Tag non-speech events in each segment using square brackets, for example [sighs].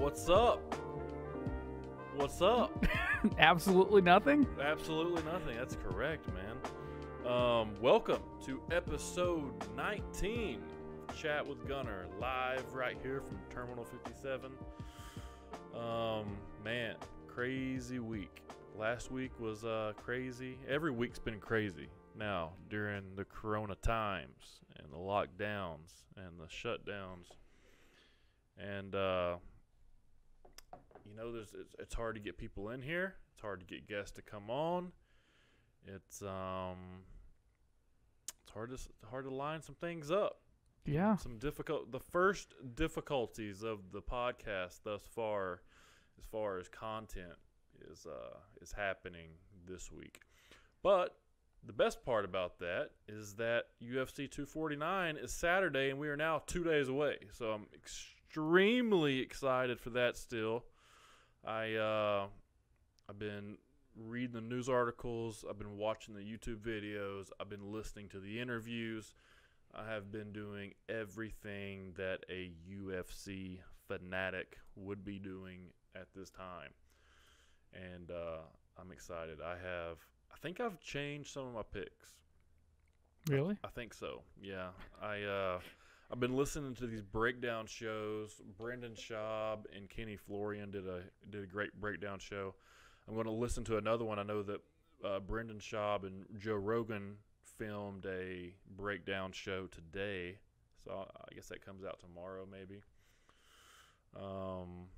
What's up? What's up? [laughs] Absolutely nothing. Absolutely nothing. That's correct, man. Um, welcome to episode 19 Chatt with Gunner, live right here from Terminal 57. Um, man, crazy week. Last week was uh, crazy. Every week's been crazy now during the corona times and the lockdowns and the shutdowns. And uh, you know, there's it's, it's hard to get people in here. It's hard to get guests to come on. It's um, it's hard to hard to line some things up. Yeah. Some difficult. The first difficulties of the podcast thus far, as far as content, is uh is happening this week. But the best part about that is that UFC 249 is Saturday, and we are now two days away. So I'm extremely excited for that. Still, I uh, I've been reading the news articles. I've been watching the YouTube videos. I've been listening to the interviews. I have been doing everything that a UFC fanatic would be doing at this time, and uh, I'm excited. I have. I think I've changed some of my picks. Really? I think so. Yeah. I uh I've been listening to these breakdown shows. Brendan Schaub and Kenny Florian did a did a great breakdown show. I'm going to listen to another one. I know that uh, Brendan Schaub and Joe Rogan filmed a breakdown show today, so I guess that comes out tomorrow maybe. Um,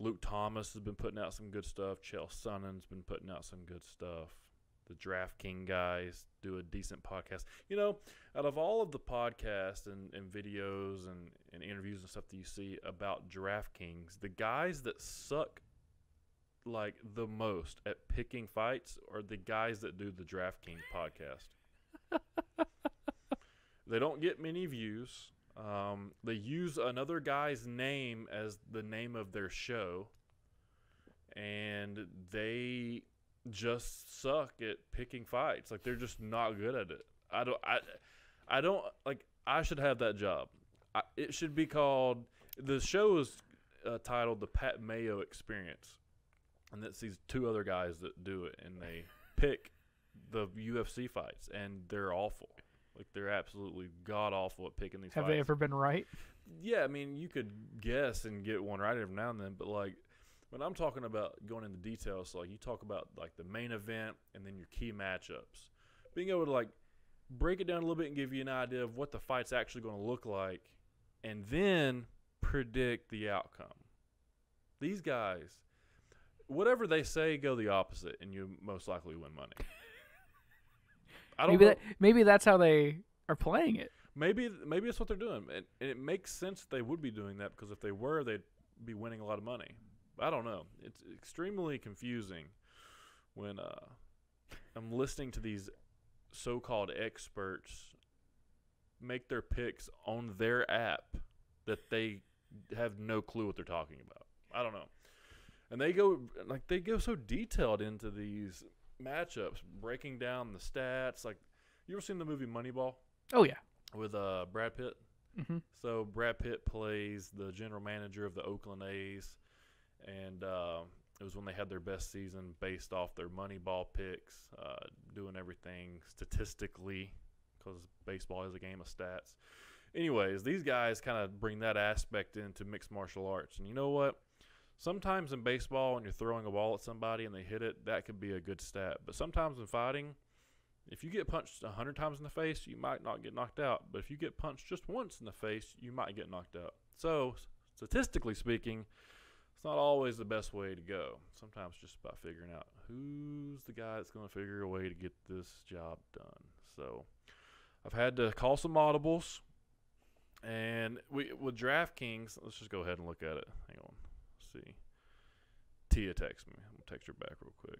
Luke Thomas has been putting out some good stuff. Chael Sonnen's been putting out some good stuff. The DraftKings guys do a decent podcast. You know, out of all of the podcasts and, and videos and, and interviews and stuff that you see about DraftKings, the guys that suck like the most at picking fights are the guys that do the DraftKings podcast. [laughs] they don't get many views. Um, they use another guy's name as the name of their show, and they just suck at picking fights. Like they're just not good at it. I don't. I. I don't like. I should have that job. I, it should be called. The show is uh, titled "The Pat Mayo Experience," and it's these two other guys that do it, and they [laughs] pick the UFC fights, and they're awful. Like they're absolutely god awful at picking these Have fights. they ever been right? Yeah, I mean, you could guess and get one right every now and then, but like when I'm talking about going into details, like you talk about like the main event and then your key matchups, being able to like break it down a little bit and give you an idea of what the fight's actually going to look like, and then predict the outcome. These guys, whatever they say, go the opposite, and you most likely win money. [laughs] I don't Maybe know. that, maybe that's how they are playing it. Maybe maybe that's what they're doing, and, and it makes sense that they would be doing that because if they were, they'd be winning a lot of money. I don't know. It's extremely confusing when uh, I'm listening to these so-called experts make their picks on their app that they have no clue what they're talking about. I don't know, and they go like they go so detailed into these matchups, breaking down the stats. Like, you ever seen the movie Moneyball? Oh yeah. with uh Brad Pitt. hmm So Brad Pitt plays the general manager of the Oakland A's, and uh, it was when they had their best season based off their Moneyball picks, uh, doing everything statistically because baseball is a game of stats. Anyways, these guys kind of bring that aspect into mixed martial arts, and you know what? Sometimes in baseball, when you're throwing a ball at somebody and they hit it, that could be a good stat. But sometimes in fighting, if you get punched a hundred times in the face, you might not get knocked out. But if you get punched just once in the face, you might get knocked out. So, statistically speaking, it's not always the best way to go. Sometimes just about figuring out who's the guy that's going to figure a way to get this job done. So, I've had to call some audibles, and we with DraftKings. Let's just go ahead and look at it. Hang on, Let's see. Tia texts me. I'm gonna text her back real quick.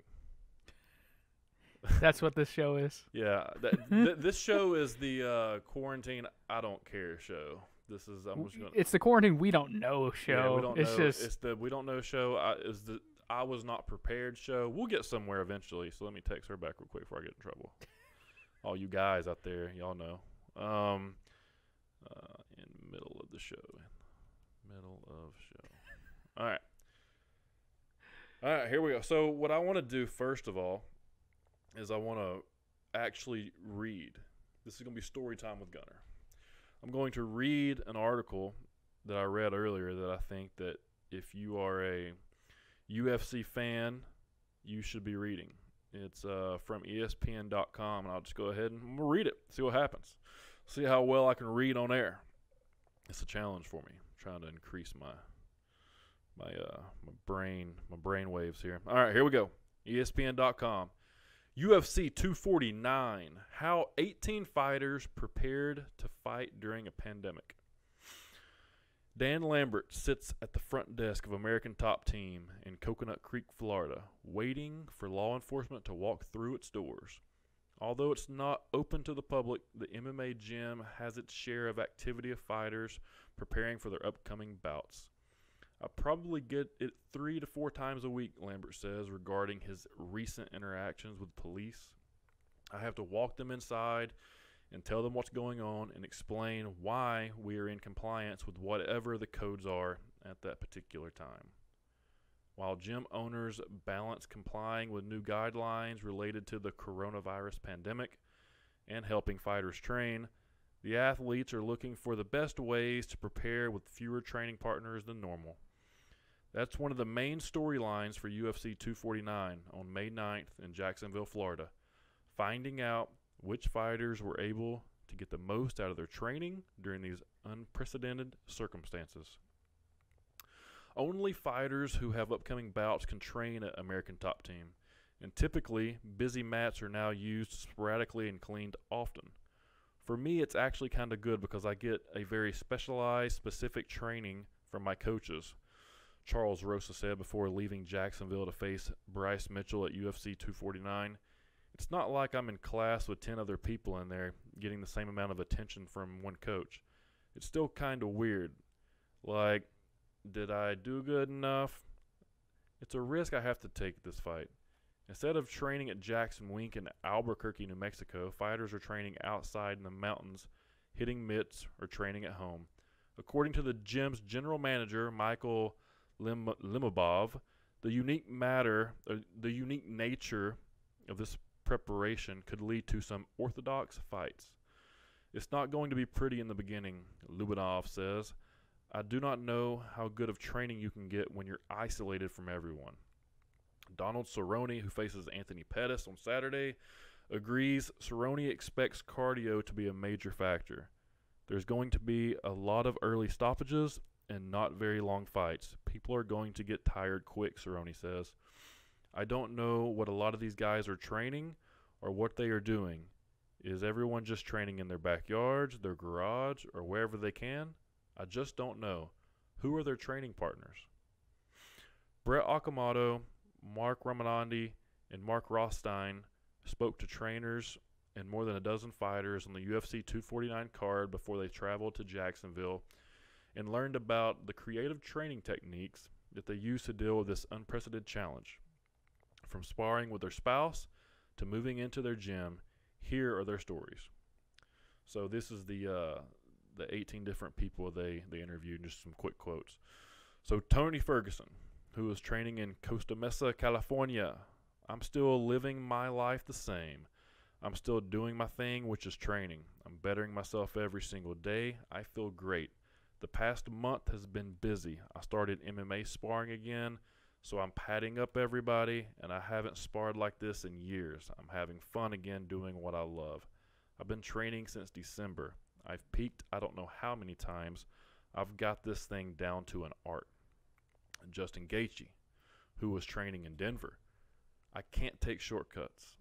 That's what this show is. Yeah, that, [laughs] th- this show is the uh, quarantine. I don't care show. This is I'm just gonna. It's the quarantine we don't know show. yeah, we don't it's know. just it's the we don't know show. I, is the I was not prepared show. We'll get somewhere eventually. So let me text her back real quick before I get in trouble. [laughs] All you guys out there, y'all know. Um, uh, in middle of the show, middle of show. [laughs] All right. All right, here we go. So, what I want to do first of all is I want to actually read. This is going to be story time with Gunner. I'm going to read an article that I read earlier that I think that if you are a UFC fan, you should be reading. It's uh, from ESPN.com, and I'll just go ahead and I'm read it. See what happens. See how well I can read on air. It's a challenge for me. trying to increase my my uh my brain my brain waves here. All right, here we go. ESPN.com. UFC 249. How 18 fighters prepared to fight during a pandemic. Dan Lambert sits at the front desk of American Top Team in Coconut Creek, Florida, waiting for law enforcement to walk through its doors. Although it's not open to the public, the MMA gym has its share of activity of fighters preparing for their upcoming bouts. I probably get it three to four times a week, Lambert says, regarding his recent interactions with police. I have to walk them inside and tell them what's going on and explain why we are in compliance with whatever the codes are at that particular time. While gym owners balance complying with new guidelines related to the coronavirus pandemic and helping fighters train, the athletes are looking for the best ways to prepare with fewer training partners than normal. That's one of the main storylines for UFC 249 on May 9th in Jacksonville, Florida. Finding out which fighters were able to get the most out of their training during these unprecedented circumstances. Only fighters who have upcoming bouts can train at American Top Team, and typically, busy mats are now used sporadically and cleaned often. For me, it's actually kind of good because I get a very specialized, specific training from my coaches. Charles Rosa said before leaving Jacksonville to face Bryce Mitchell at UFC 249 it's not like I'm in class with 10 other people in there getting the same amount of attention from one coach. It's still kind of weird. Like, did I do good enough? It's a risk I have to take this fight. Instead of training at Jackson Wink in Albuquerque, New Mexico, fighters are training outside in the mountains, hitting mitts, or training at home. According to the gym's general manager, Michael Lim- Limobov, the unique matter, uh, the unique nature of this preparation could lead to some orthodox fights. It's not going to be pretty in the beginning, Lubinov says. I do not know how good of training you can get when you're isolated from everyone. Donald Cerrone, who faces Anthony Pettis on Saturday, agrees Cerrone expects cardio to be a major factor. There's going to be a lot of early stoppages and not very long fights. People are going to get tired quick, Cerrone says. I don't know what a lot of these guys are training or what they are doing. Is everyone just training in their backyards, their garage, or wherever they can? I just don't know. Who are their training partners? Brett Okamoto, Marc Raimondi, and Mark Rothstein spoke to trainers and more than a dozen fighters on the UFC 249 card before they traveled to Jacksonville and learned about the creative training techniques that they use to deal with this unprecedented challenge from sparring with their spouse to moving into their gym, here are their stories. So this is the uh, the 18 different people they they interviewed. Just some quick quotes. So Tony Ferguson, who was training in Costa Mesa, California, I'm still living my life the same. I'm still doing my thing, which is training. I'm bettering myself every single day. I feel great. The past month has been busy. I started MMA sparring again. So I'm padding up everybody, and I haven't sparred like this in years. I'm having fun again doing what I love. I've been training since December. I've peaked I don't know how many times. I've got this thing down to an art. Justin Gaethje, who was training in Denver. I can't take shortcuts.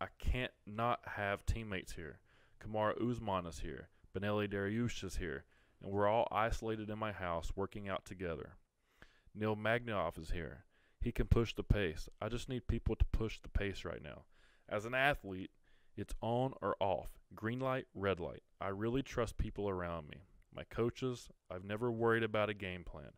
I can't not have teammates here. Kamaru Usman is here. Beneil Dariush is here. And we're all isolated in my house working out together. Neil Magnyov is here. He can push the pace. I just need people to push the pace right now. As an athlete, it's on or off. Green light, red light. I really trust people around me. My coaches, I've never worried about a game plan.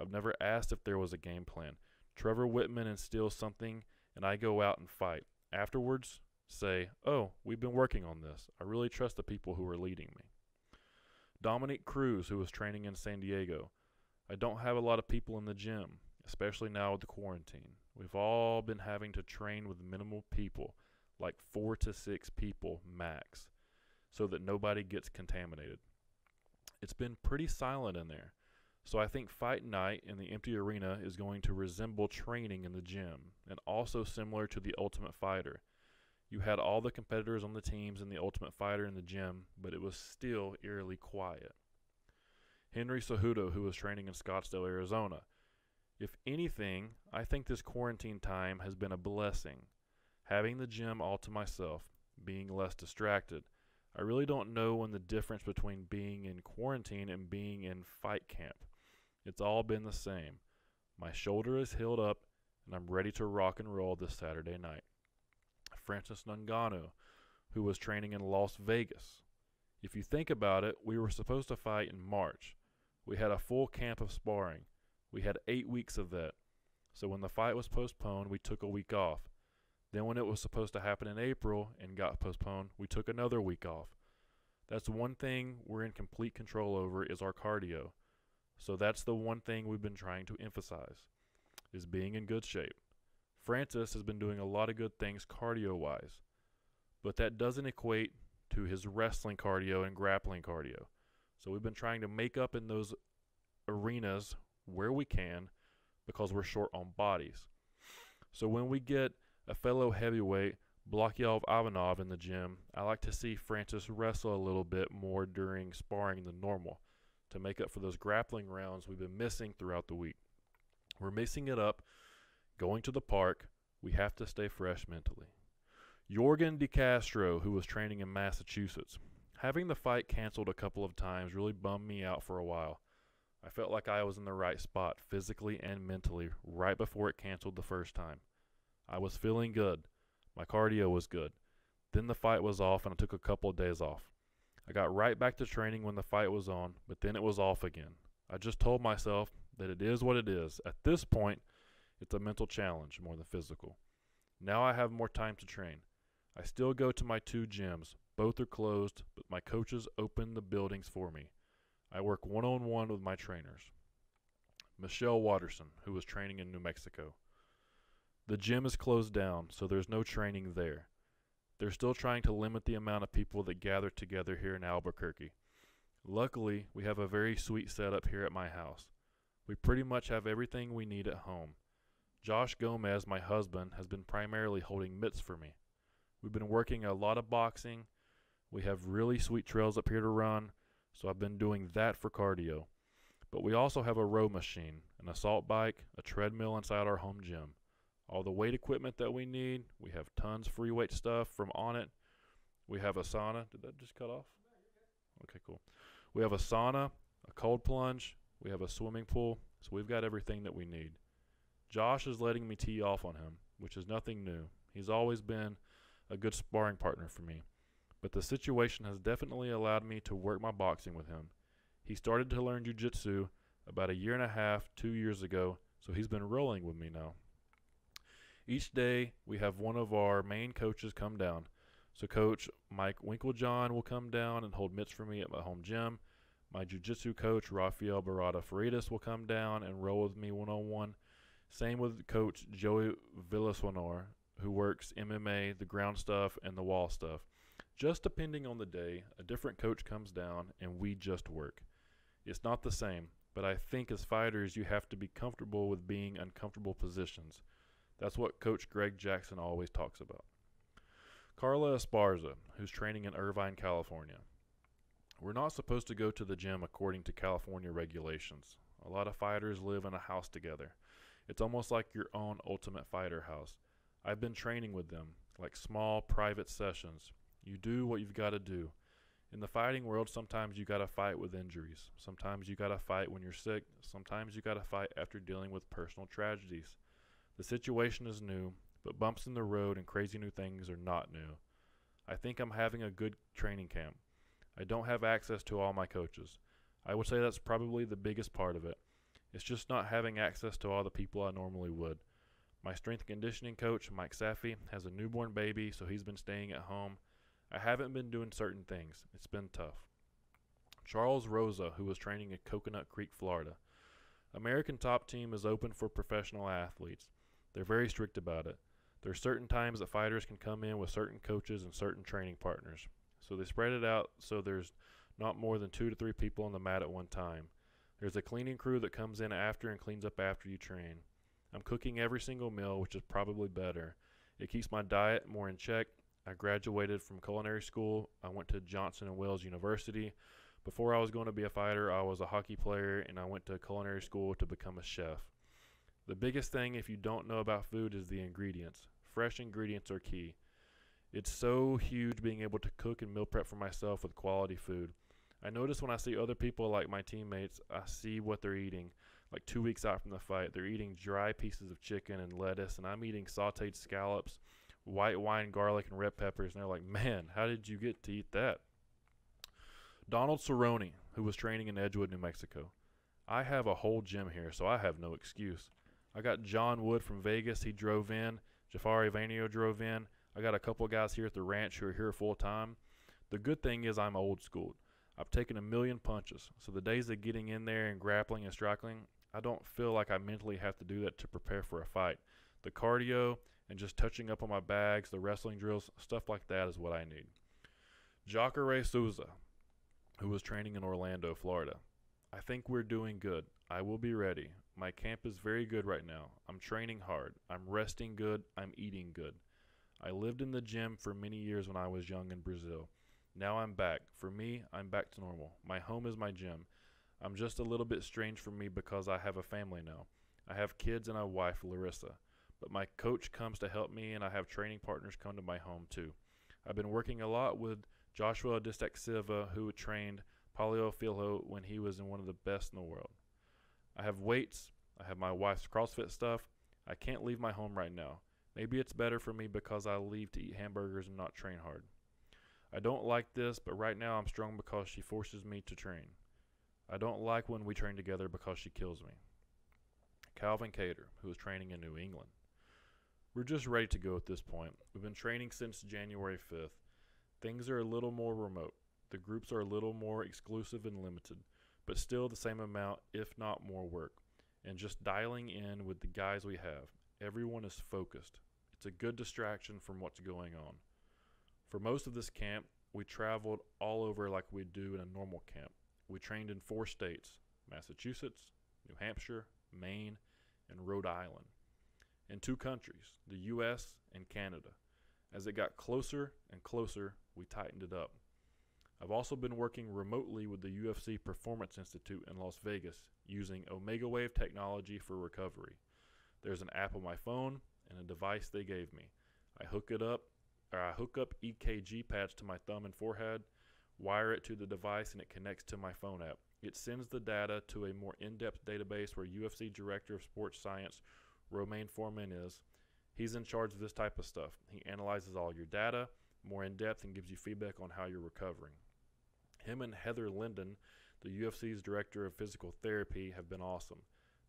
I've never asked if there was a game plan. Trevor Wittman instills something, and I go out and fight. Afterwards, say, Oh, we've been working on this. I really trust the people who are leading me. Dominick Cruz, who was training in San Diego. I don't have a lot of people in the gym, especially now with the quarantine. We've all been having to train with minimal people, like four to six people max, so that nobody gets contaminated. It's been pretty silent in there. So I think fight night in the empty arena is going to resemble training in the gym and also similar to the Ultimate Fighter. You had all the competitors on the teams and the Ultimate Fighter in the gym, but it was still eerily quiet. Henry Cejudo, who was training in Scottsdale, Arizona. If anything, I think this quarantine time has been a blessing. Having the gym all to myself, being less distracted. I really don't know when the difference between being in quarantine and being in fight camp. It's all been the same. My shoulder is healed up, and I'm ready to rock and roll this Saturday night. Francis Ngannou, who was training in Las Vegas. If you think about it, we were supposed to fight in March. We had a full camp of sparring. We had eight weeks of that. So when the fight was postponed, we took a week off. Then when it was supposed to happen in April and got postponed, we took another week off. That's one thing we're in complete control over is our cardio. So that's the one thing we've been trying to emphasize is being in good shape. Francis has been doing a lot of good things cardio wise, but that doesn't equate to his wrestling cardio and grappling cardio. So we've been trying to make up in those arenas where we can because we're short on bodies. So when we get a fellow heavyweight, Blagoy Ivanov, in the gym, I like to see Francis wrestle a little bit more during sparring than normal to make up for those grappling rounds we've been missing throughout the week. We're mixing it up, going to the park. We have to stay fresh mentally. Yorgan De Castro, who was training in Massachusetts, having the fight canceled a couple of times really bummed me out for a while. I felt like I was in the right spot physically and mentally right before it canceled the first time. I was feeling good. My cardio was good. Then the fight was off and I took a couple of days off. I got right back to training when the fight was on, but then it was off again. I just told myself that it is what it is. At this point, it's a mental challenge more than physical. Now I have more time to train. I still go to my two gyms. Both are closed, but my coaches open the buildings for me. I work one on one with my trainers. Michelle Waterson, who was training in New Mexico. The gym is closed down, so there's no training there. They're still trying to limit the amount of people that gather together here in Albuquerque. Luckily, we have a very sweet setup here at my house. We pretty much have everything we need at home. Josh Gomez, my husband, has been primarily holding mitts for me. We've been working a lot of boxing. We have really sweet trails up here to run, so I've been doing that for cardio. But we also have a row machine, an assault bike, a treadmill inside our home gym all the weight equipment that we need. We have tons of free weight stuff from Onnit. We have a sauna. Did that just cut off? Okay, cool. We have a sauna, a cold plunge. We have a swimming pool. So we've got everything that we need. Josh is letting me tee off on him, which is nothing new. He's always been a good sparring partner for me. But the situation has definitely allowed me to work my boxing with him. He started to learn jiu-jitsu about a year and a half, two years ago, so he's been rolling with me now. Each day, we have one of our main coaches come down. So, Coach Mike Winklejohn will come down and hold mitts for me at my home gym. My jiu-jitsu coach, Rafael Barada Faridas, will come down and roll with me one on one. Same with Coach Joey Villasenor, who works MMA, the ground stuff, and the wall stuff. Just depending on the day, a different coach comes down and we just work. It's not the same, but I think as fighters, you have to be comfortable with being uncomfortable positions. That's what Coach Greg Jackson always talks about. Carla Esparza, who's training in Irvine, California. We're not supposed to go to the gym according to California regulations. A lot of fighters live in a house together. It's almost like your own ultimate fighter house. I've been training with them, like small private sessions. You do what you've got to do. In the fighting world, sometimes you got to fight with injuries. Sometimes you got to fight when you're sick. Sometimes you got to fight after dealing with personal tragedies. The situation is new, but bumps in the road and crazy new things are not new. I think I'm having a good training camp. I don't have access to all my coaches. I would say that's probably the biggest part of it. It's just not having access to all the people I normally would. My strength conditioning coach, Mike Safi, has a newborn baby, so he's been staying at home. I haven't been doing certain things. It's been tough. Charles Rosa, who was training at Coconut Creek, Florida. American Top Team is open for professional athletes. They're very strict about it. There are certain times that fighters can come in with certain coaches and certain training partners. So they spread it out so there's not more than two to three people on the mat at one time. There's a cleaning crew that comes in after and cleans up after you train. I'm cooking every single meal, which is probably better. It keeps my diet more in check. I graduated from culinary school. I went to Johnson and Wales University. Before I was going to be a fighter, I was a hockey player and I went to culinary school to become a chef. The biggest thing if you don't know about food is the ingredients. Fresh ingredients are key. It's so huge being able to cook and meal prep for myself with quality food. I notice when I see other people like my teammates, I see what they're eating. Like two weeks out from the fight, they're eating dry pieces of chicken and lettuce, and I'm eating sauteed scallops, white wine, garlic, and red peppers. And they're like, man, how did you get to eat that? Donald Cerrone, who was training in Edgewood, New Mexico. I have a whole gym here, so I have no excuse. I got John Wood from Vegas. He drove in. Jafari Vanier drove in. I got a couple guys here at the ranch who are here full time. The good thing is I'm old school. I've taken a million punches, so the days of getting in there and grappling and striking, I don't feel like I mentally have to do that to prepare for a fight. The cardio and just touching up on my bags, the wrestling drills, stuff like that is what I need. Jacare Souza, who was training in Orlando, Florida. I think we're doing good. I will be ready. My camp is very good right now. I'm training hard. I'm resting good. I'm eating good. I lived in the gym for many years when I was young in Brazil. Now I'm back. For me, I'm back to normal. My home is my gym. I'm just a little bit strange for me because I have a family now. I have kids and a wife, Larissa. But my coach comes to help me, and I have training partners come to my home too. I've been working a lot with Joshua Distek who trained Paulo Filho when he was in one of the best in the world. I have weights. I have my wife's CrossFit stuff. I can't leave my home right now. Maybe it's better for me because I leave to eat hamburgers and not train hard. I don't like this, but right now I'm strong because she forces me to train. I don't like when we train together because she kills me. Calvin Kattar, who is training in New England. We're just ready to go at this point. We've been training since January 5th. Things are a little more remote. The groups are a little more exclusive and limited, but still the same amount, if not more work. And just dialing in with the guys we have. Everyone is focused. It's a good distraction from what's going on. For most of this camp, we traveled all over like we do in a normal camp. We trained in four states Massachusetts, New Hampshire, Maine, and Rhode Island. In two countries, the US and Canada. As it got closer and closer, we tightened it up. I've also been working remotely with the UFC Performance Institute in Las Vegas using Omega Wave technology for recovery. There's an app on my phone and a device they gave me. I hook it up, or I hook up EKG pads to my thumb and forehead, wire it to the device, and it connects to my phone app. It sends the data to a more in-depth database where UFC Director of Sports Science Romain Foreman is. He's in charge of this type of stuff. He analyzes all your data more in depth and gives you feedback on how you're recovering. Him and Heather Linden, the UFC's director of physical therapy, have been awesome.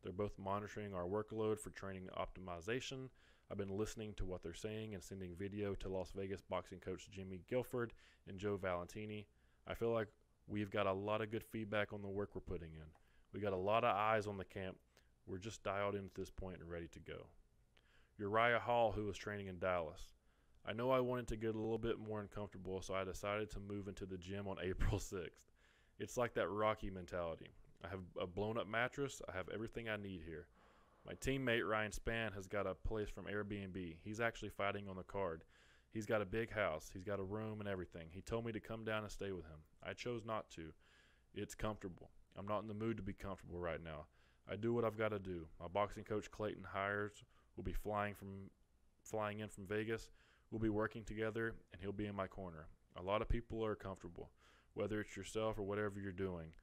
They're both monitoring our workload for training optimization. I've been listening to what they're saying and sending video to Las Vegas boxing coach Jimmy Guilford and Joe Valentini. I feel like we've got a lot of good feedback on the work we're putting in. We got a lot of eyes on the camp. We're just dialed in at this point and ready to go. Uriah Hall, who was training in Dallas. I know I wanted to get a little bit more uncomfortable, so I decided to move into the gym on [laughs] April 6th. It's like that Rocky mentality. I have a blown up mattress. I have everything I need here. My teammate Ryan Spann has got a place from Airbnb. He's actually fighting on the card. He's got a big house. He's got a room and everything. He told me to come down and stay with him. I chose not to. It's comfortable. I'm not in the mood to be comfortable right now. I do what I've got to do. My boxing coach Clayton Hires will be flying from flying in from Vegas. We'll be working together and he'll be in my corner. A lot of people are comfortable, whether it's yourself or whatever you're doing.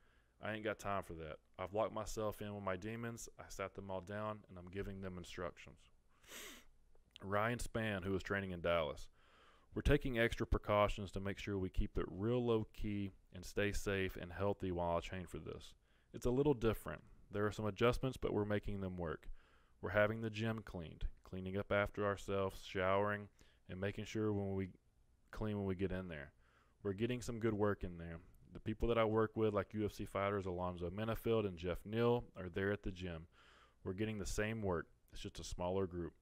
I ain't got time for that. I've locked myself in with my demons. I sat them all down and I'm giving them instructions. Ryan Spann, who is training in Dallas. We're taking extra precautions to make sure we keep it real low key and stay safe and healthy while I train for this. It's a little different. There are some adjustments, but we're making them work. We're having the gym cleaned, cleaning up after ourselves, showering, and making sure when we clean when we get in there. We're getting some good work in there. The people that I work with, like UFC fighters Alonzo Menifield and Geoff Neal, are there at the gym. We're getting the same work. It's just a smaller group.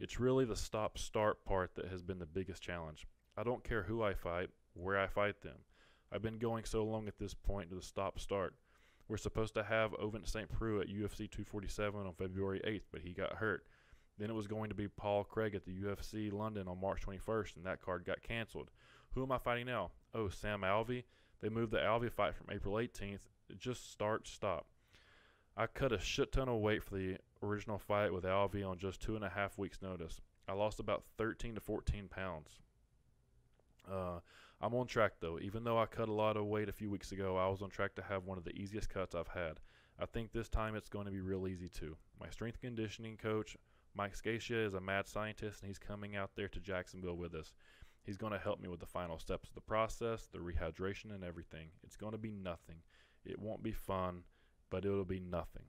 It's really the stop start part that has been the biggest challenge. I don't care who I fight, where I fight them. I've been going so long at this point to the stop start. We're supposed to have Ovince St. Preux at UFC 247 on February 8th, but he got hurt. Then it was going to be Paul Craig at the UFC London on March 21st, and that card got canceled. Who am I fighting now? Oh, Sam Alvey. They moved the Alvey fight from April 18th. It Just start, stop. I cut a shit ton of weight for the original fight with Alvey on just two and a half weeks' notice. I lost about 13 to 14 pounds. Uh, I'm on track though. Even though I cut a lot of weight a few weeks ago, I was on track to have one of the easiest cuts I've had. I think this time it's going to be real easy too. My strength conditioning coach, Mike Scacia, is a mad scientist and he's coming out there to Jacksonville with us. He's going to help me with the final steps of the process, the rehydration, and everything. It's going to be nothing. It won't be fun, but it'll be nothing.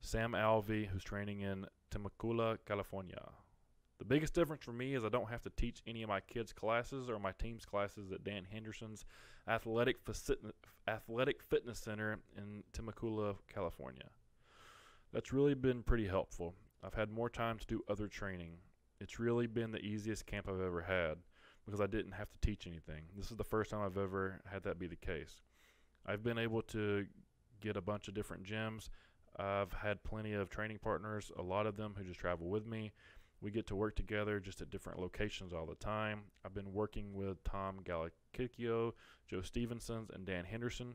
Sam Alvey, who's training in Temecula, California. The biggest difference for me is I don't have to teach any of my kids' classes or my team's classes at Dan Henderson's Athletic, Athletic Fitness Center in Temecula, California. That's really been pretty helpful. I've had more time to do other training. It's really been the easiest camp I've ever had because I didn't have to teach anything. This is the first time I've ever had that be the case. I've been able to get a bunch of different gyms. I've had plenty of training partners, a lot of them who just travel with me. We get to work together just at different locations all the time. I've been working with Tom Galakikio, Joe Stevensons, and Dan Henderson.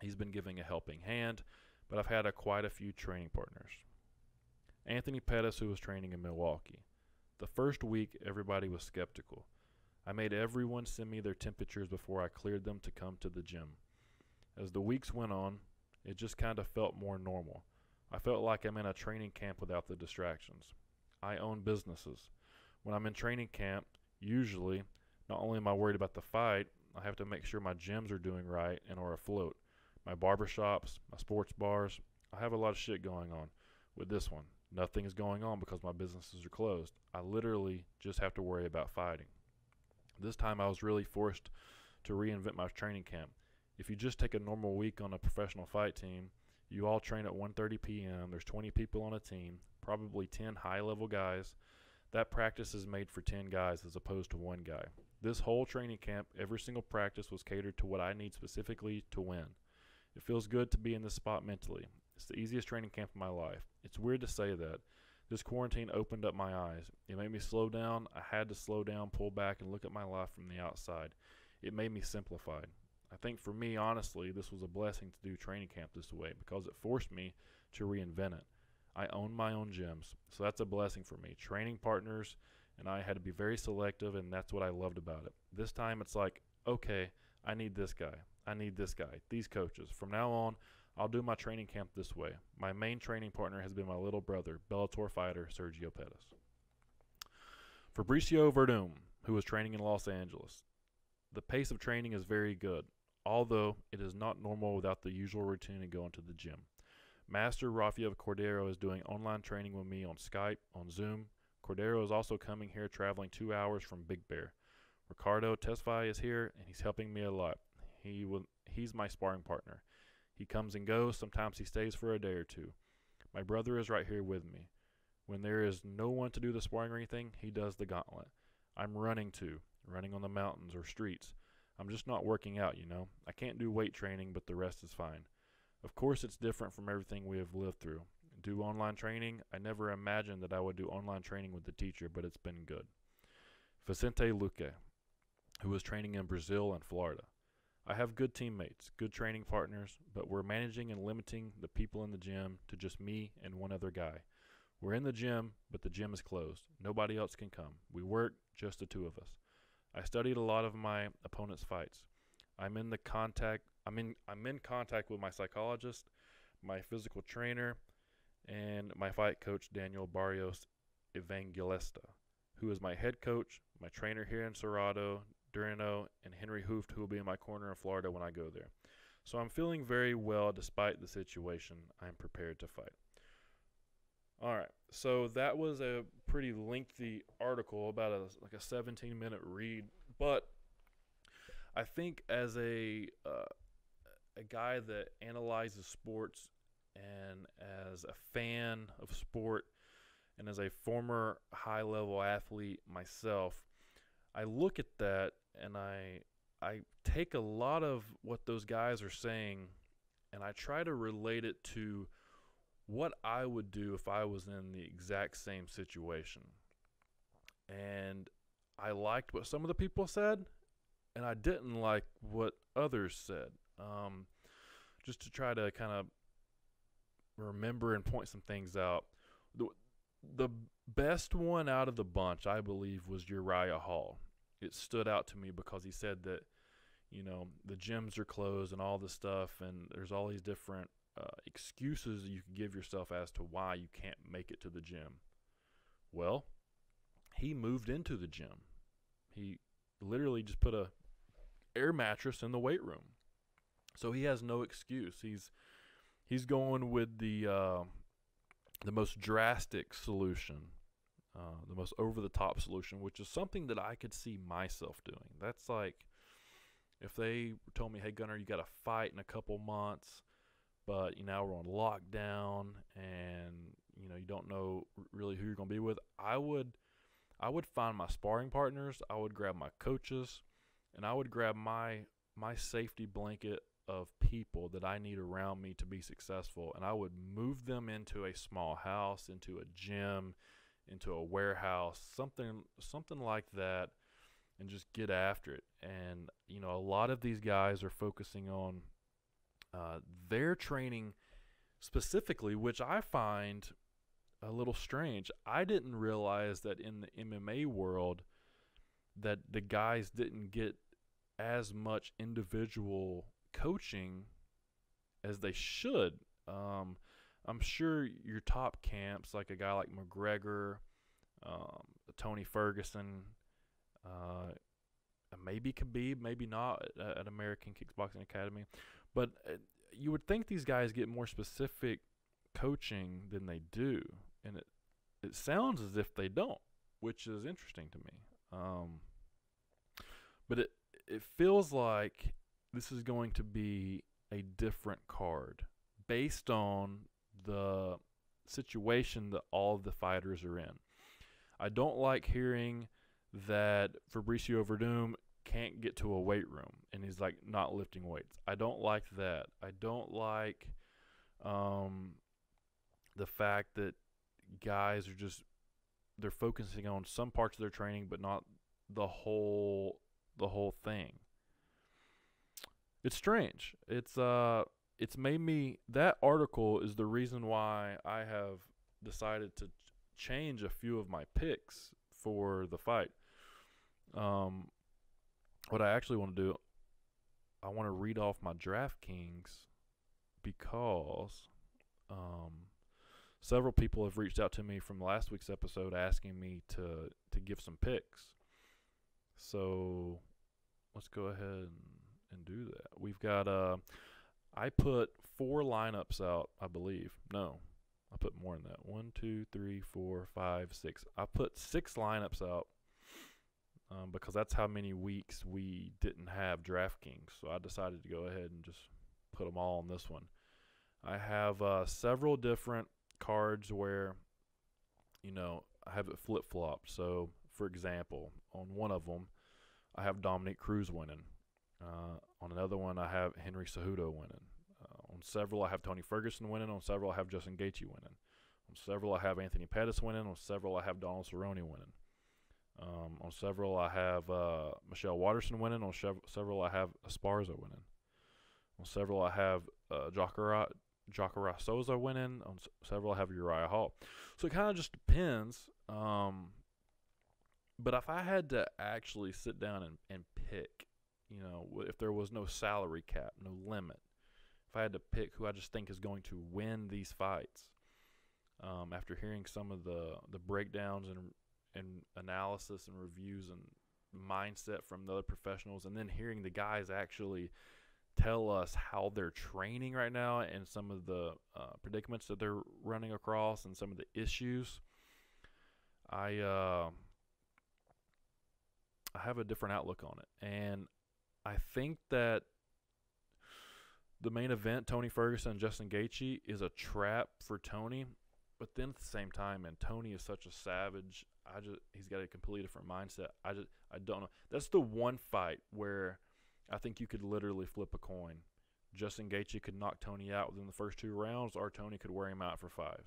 He's been giving a helping hand, but I've had a, quite a few training partners. Anthony Pettis, who was training in Milwaukee. The first week, everybody was skeptical. I made everyone send me their temperatures before I cleared them to come to the gym. As the weeks went on, it just kind of felt more normal. I felt like I'm in a training camp without the distractions. I own businesses. When I'm in training camp, usually, not only am I worried about the fight, I have to make sure my gyms are doing right and are afloat. My barbershops, my sports bars, I have a lot of shit going on. With this one, nothing is going on because my businesses are closed. I literally just have to worry about fighting. This time I was really forced to reinvent my training camp. If you just take a normal week on a professional fight team, you all train at 1:30 p.m. There's 20 people on a team, probably 10 high-level guys. That practice is made for 10 guys as opposed to one guy. This whole training camp, every single practice was catered to what I need specifically to win. It feels good to be in this spot mentally. It's the easiest training camp of my life. It's weird to say that. This quarantine opened up my eyes. It made me slow down. I had to slow down, pull back, and look at my life from the outside. It made me simplified. I think for me, honestly, this was a blessing to do training camp this way because it forced me to reinvent it. I own my own gyms, so that's a blessing for me. Training partners, and I had to be very selective, and that's what I loved about it. This time, it's like, okay, I need this guy, I need this guy, these coaches. From now on, I'll do my training camp this way. My main training partner has been my little brother, Bellator fighter Sergio Pettis. Fabricio Werdum, who was training in Los Angeles. The pace of training is very good although it is not normal without the usual routine of going to the gym. Master Rafael Cordeiro is doing online training with me on Skype, on Zoom. Cordeiro is also coming here traveling two hours from Big Bear. Ricardo Tesfaye is here and he's helping me a lot. He will, he's my sparring partner. He comes and goes, sometimes he stays for a day or two. My brother is right here with me. When there is no one to do the sparring or anything, he does the gauntlet. I'm running too, running on the mountains or streets. I'm just not working out, you know. I can't do weight training, but the rest is fine. Of course, it's different from everything we have lived through. Do online training? I never imagined that I would do online training with the teacher, but it's been good. Vicente Luque, who was training in Brazil and Florida. I have good teammates, good training partners, but we're managing and limiting the people in the gym to just me and one other guy. We're in the gym, but the gym is closed. Nobody else can come. We work, just the two of us. I studied a lot of my opponent's fights. I'm in the contact I'm in I'm in contact with my psychologist, my physical trainer, and my fight coach Daniel Barrios Evangelista, who is my head coach, my trainer here in Cerrado, Durano, and Henry Hooft, who will be in my corner in Florida when I go there. So I'm feeling very well despite the situation. I'm prepared to fight. All right. So that was a pretty lengthy article about a like a 17 minute read, but I think as a uh, a guy that analyzes sports and as a fan of sport and as a former high level athlete myself, I look at that and I I take a lot of what those guys are saying and I try to relate it to what I would do if I was in the exact same situation. And I liked what some of the people said, and I didn't like what others said. Um, just to try to kind of remember and point some things out. The, the best one out of the bunch, I believe, was Uriah Hall. It stood out to me because he said that, you know, the gyms are closed and all this stuff, and there's all these different uh, excuses you can give yourself as to why you can't make it to the gym. Well, he moved into the gym. He literally just put a air mattress in the weight room. So he has no excuse. He's he's going with the uh, the most drastic solution, uh, the most over the top solution, which is something that I could see myself doing. That's like if they told me, "Hey Gunner, you got to fight in a couple months." but you know we're on lockdown and you know you don't know really who you're going to be with i would i would find my sparring partners i would grab my coaches and i would grab my my safety blanket of people that i need around me to be successful and i would move them into a small house into a gym into a warehouse something something like that and just get after it and you know a lot of these guys are focusing on uh, their training specifically, which I find a little strange. I didn't realize that in the MMA world that the guys didn't get as much individual coaching as they should. Um, I'm sure your top camps, like a guy like McGregor, um, Tony Ferguson, uh, maybe Khabib, maybe not at American Kickboxing Academy, but uh, you would think these guys get more specific coaching than they do, and it it sounds as if they don't, which is interesting to me. Um, but it it feels like this is going to be a different card based on the situation that all of the fighters are in. I don't like hearing that Fabricio Werdum can't get to a weight room and he's like not lifting weights. I don't like that. I don't like um, the fact that guys are just they're focusing on some parts of their training but not the whole the whole thing. It's strange. It's uh it's made me that article is the reason why I have decided to change a few of my picks for the fight. Um, what I actually want to do, I want to read off my DraftKings because um, several people have reached out to me from last week's episode asking me to to give some picks. So let's go ahead and, and do that. We've got uh I put four lineups out, I believe. No, I put more than that. One, two, three, four, five, six. I put six lineups out um, because that's how many weeks we didn't have DraftKings. So I decided to go ahead and just put them all on this one. I have uh, several different cards where, you know, I have it flip flopped. So, for example, on one of them, I have Dominick Cruz winning. Uh, on another one, I have Henry Cejudo winning. Uh, on several, I have Tony Ferguson winning. On several, I have Justin Gaethje winning. On several, I have Anthony Pettis winning. On several, I have Donald Cerrone winning. Um, on several, I have uh, Michelle Waterson winning. On several, I have Esparza winning. On several, I have uh, Jacare Souza winning. On s- several, I have Uriah Hall. So it kind of just depends. Um, but if I had to actually sit down and, and pick, you know, if there was no salary cap, no limit, if I had to pick who I just think is going to win these fights, um, after hearing some of the the breakdowns and and analysis and reviews and mindset from the other professionals, and then hearing the guys actually tell us how they're training right now and some of the uh, predicaments that they're running across and some of the issues. I uh, I have a different outlook on it, and I think that the main event, Tony Ferguson and Justin Gaethje, is a trap for Tony. But then at the same time, man, Tony is such a savage. I just he's got a completely different mindset. I just I don't know. That's the one fight where I think you could literally flip a coin. Justin Gaethje could knock Tony out within the first two rounds, or Tony could wear him out for five.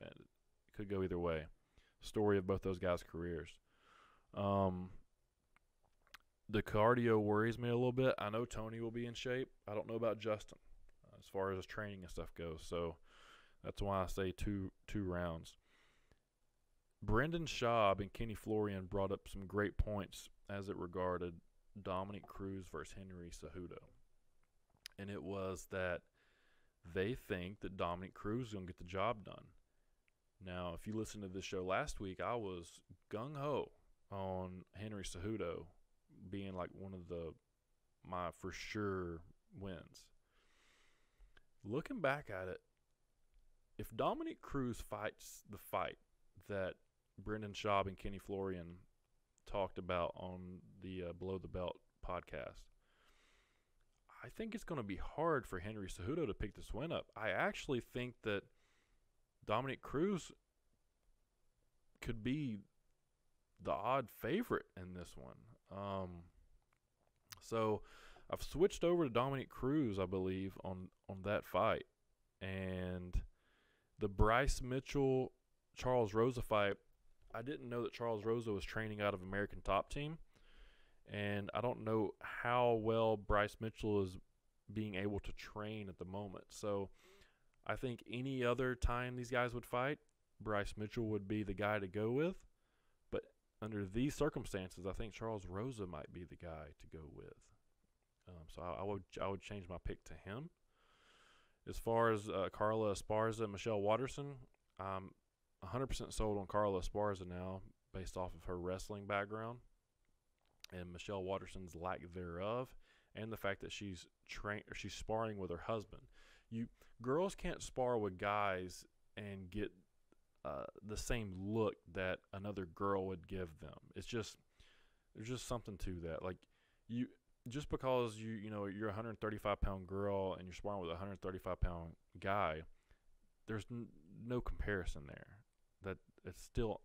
And it could go either way. Story of both those guys' careers. Um, the cardio worries me a little bit. I know Tony will be in shape. I don't know about Justin uh, as far as his training and stuff goes. So that's why I say two two rounds. Brendan Schaub and Kenny Florian brought up some great points as it regarded Dominic Cruz versus Henry Cejudo. And it was that they think that Dominic Cruz is going to get the job done. Now, if you listened to this show last week, I was gung ho on Henry Cejudo being like one of the my for sure wins. Looking back at it, if Dominic Cruz fights the fight that Brendan Schaub and Kenny Florian talked about on the uh, Below the Belt podcast, I think it's going to be hard for Henry Cejudo to pick this win up. I actually think that Dominic Cruz could be the odd favorite in this one. Um, so I've switched over to Dominic Cruz, I believe, on on that fight, and the Bryce Mitchell Charles Rosa fight. I didn't know that Charles Rosa was training out of American Top Team, and I don't know how well Bryce Mitchell is being able to train at the moment. So I think any other time these guys would fight, Bryce Mitchell would be the guy to go with under these circumstances, I think Charles Rosa might be the guy to go with. Um, so I, I, would I would change my pick to him. As far as uh, Carla Esparza, Michelle Waterson, I'm 100% sold on Carla Esparza now, based off of her wrestling background and Michelle Waterson's lack thereof, and the fact that she's train she's sparring with her husband. You girls can't spar with guys and get uh, the same look that another girl would give them. It's just there's just something to that. Like you, just because you you know you're a 135 pound girl and you're sparring with a 135 pound guy, there's n- no comparison there. That it's still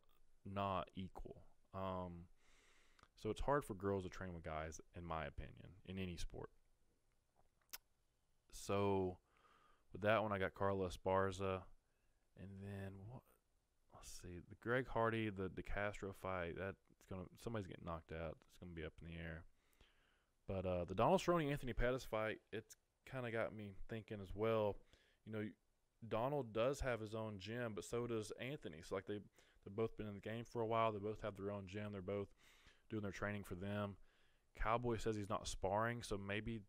not equal. Um, so it's hard for girls to train with guys, in my opinion, in any sport. So with that one, I got Carla Esparza, and then what? Let's see, the Greg Hardy, the De Castro fight. That's gonna somebody's getting knocked out. It's gonna be up in the air. But uh, the Donald Cerrone Anthony Pettis fight, it's kind of got me thinking as well. You know, Donald does have his own gym, but so does Anthony. So like they they've both been in the game for a while. They both have their own gym. They're both doing their training for them. Cowboy says he's not sparring, so maybe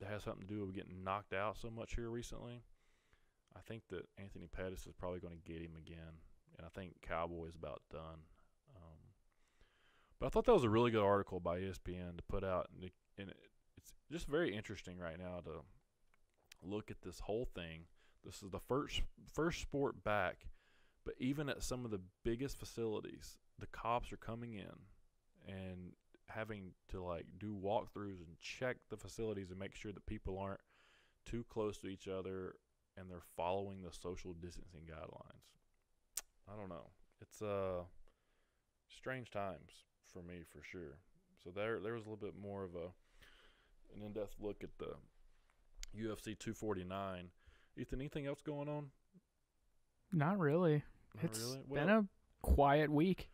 that has something to do with getting knocked out so much here recently. I think that Anthony Pettis is probably going to get him again and I think Cowboy is about done. Um, but I thought that was a really good article by ESPN to put out, and, and it, it's just very interesting right now to look at this whole thing. This is the first first sport back, but even at some of the biggest facilities, the cops are coming in and having to like do walkthroughs and check the facilities and make sure that people aren't too close to each other and they're following the social distancing guidelines. I don't know. It's uh strange times for me for sure. So there there was a little bit more of a an in-depth look at the UFC 249. Ethan, anything else going on? Not really. Not It's really. been a quiet week.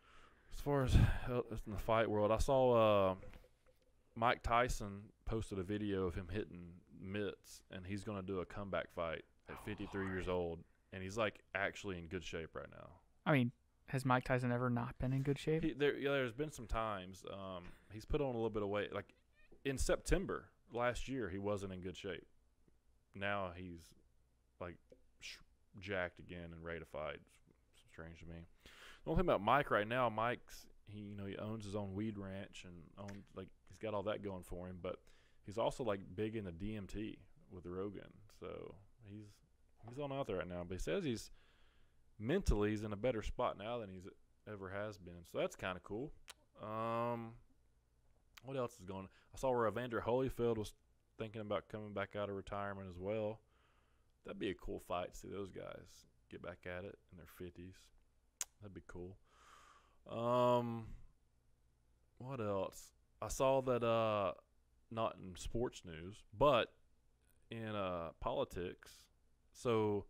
as far as in the fight world, I saw uh, Mike Tyson posted a video of him hitting mitts, and he's going to do a comeback fight at 53 years old, and he's like actually in good shape right now. I mean, has Mike Tyson ever not been in good shape? He, there, yeah, there's been some times um, he's put on a little bit of weight. Like in September last year, he wasn't in good shape. Now he's like sh- jacked again and ready to fight. It's strange to me. The only thing about Mike right now, Mike's he you know he owns his own weed ranch and owns like he's got all that going for him, but he's also like big into DMT with Rogan. So he's he's on out there right now. But he says he's mentally he's in a better spot now than he's ever has been. So that's kind of cool. Um, what else is going? On? I saw where Evander Holyfield was thinking about coming back out of retirement as well. That'd be a cool fight. to See those guys get back at it in their fifties. That'd be cool. Um, what else? I saw that uh, not in sports news, but in uh politics. So,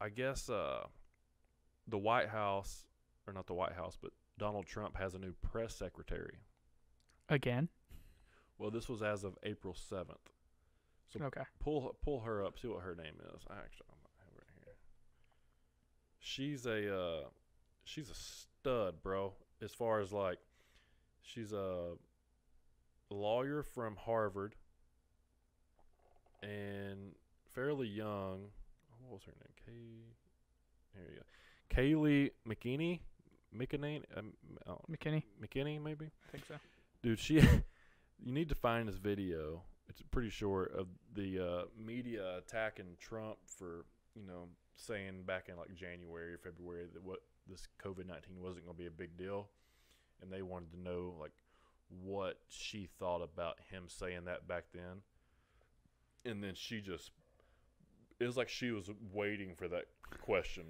I guess uh, the White House, or not the White House, but Donald Trump has a new press secretary. Again. Well, this was as of April seventh. So Okay. pull pull her up, see what her name is. I actually I might have her here. She's a uh, she's a stud, bro. As far as like, she's a lawyer from Harvard and fairly young. What was her name? Kay. There you go. Kayleigh McEnany, McKinney, um, oh, McKinney. McKinney, maybe I think so. dude she [laughs] you need to find this video it's pretty short of the uh, media attacking trump for you know saying back in like january or february that what this covid-19 wasn't going to be a big deal and they wanted to know like what she thought about him saying that back then and then she just it was like she was waiting for that question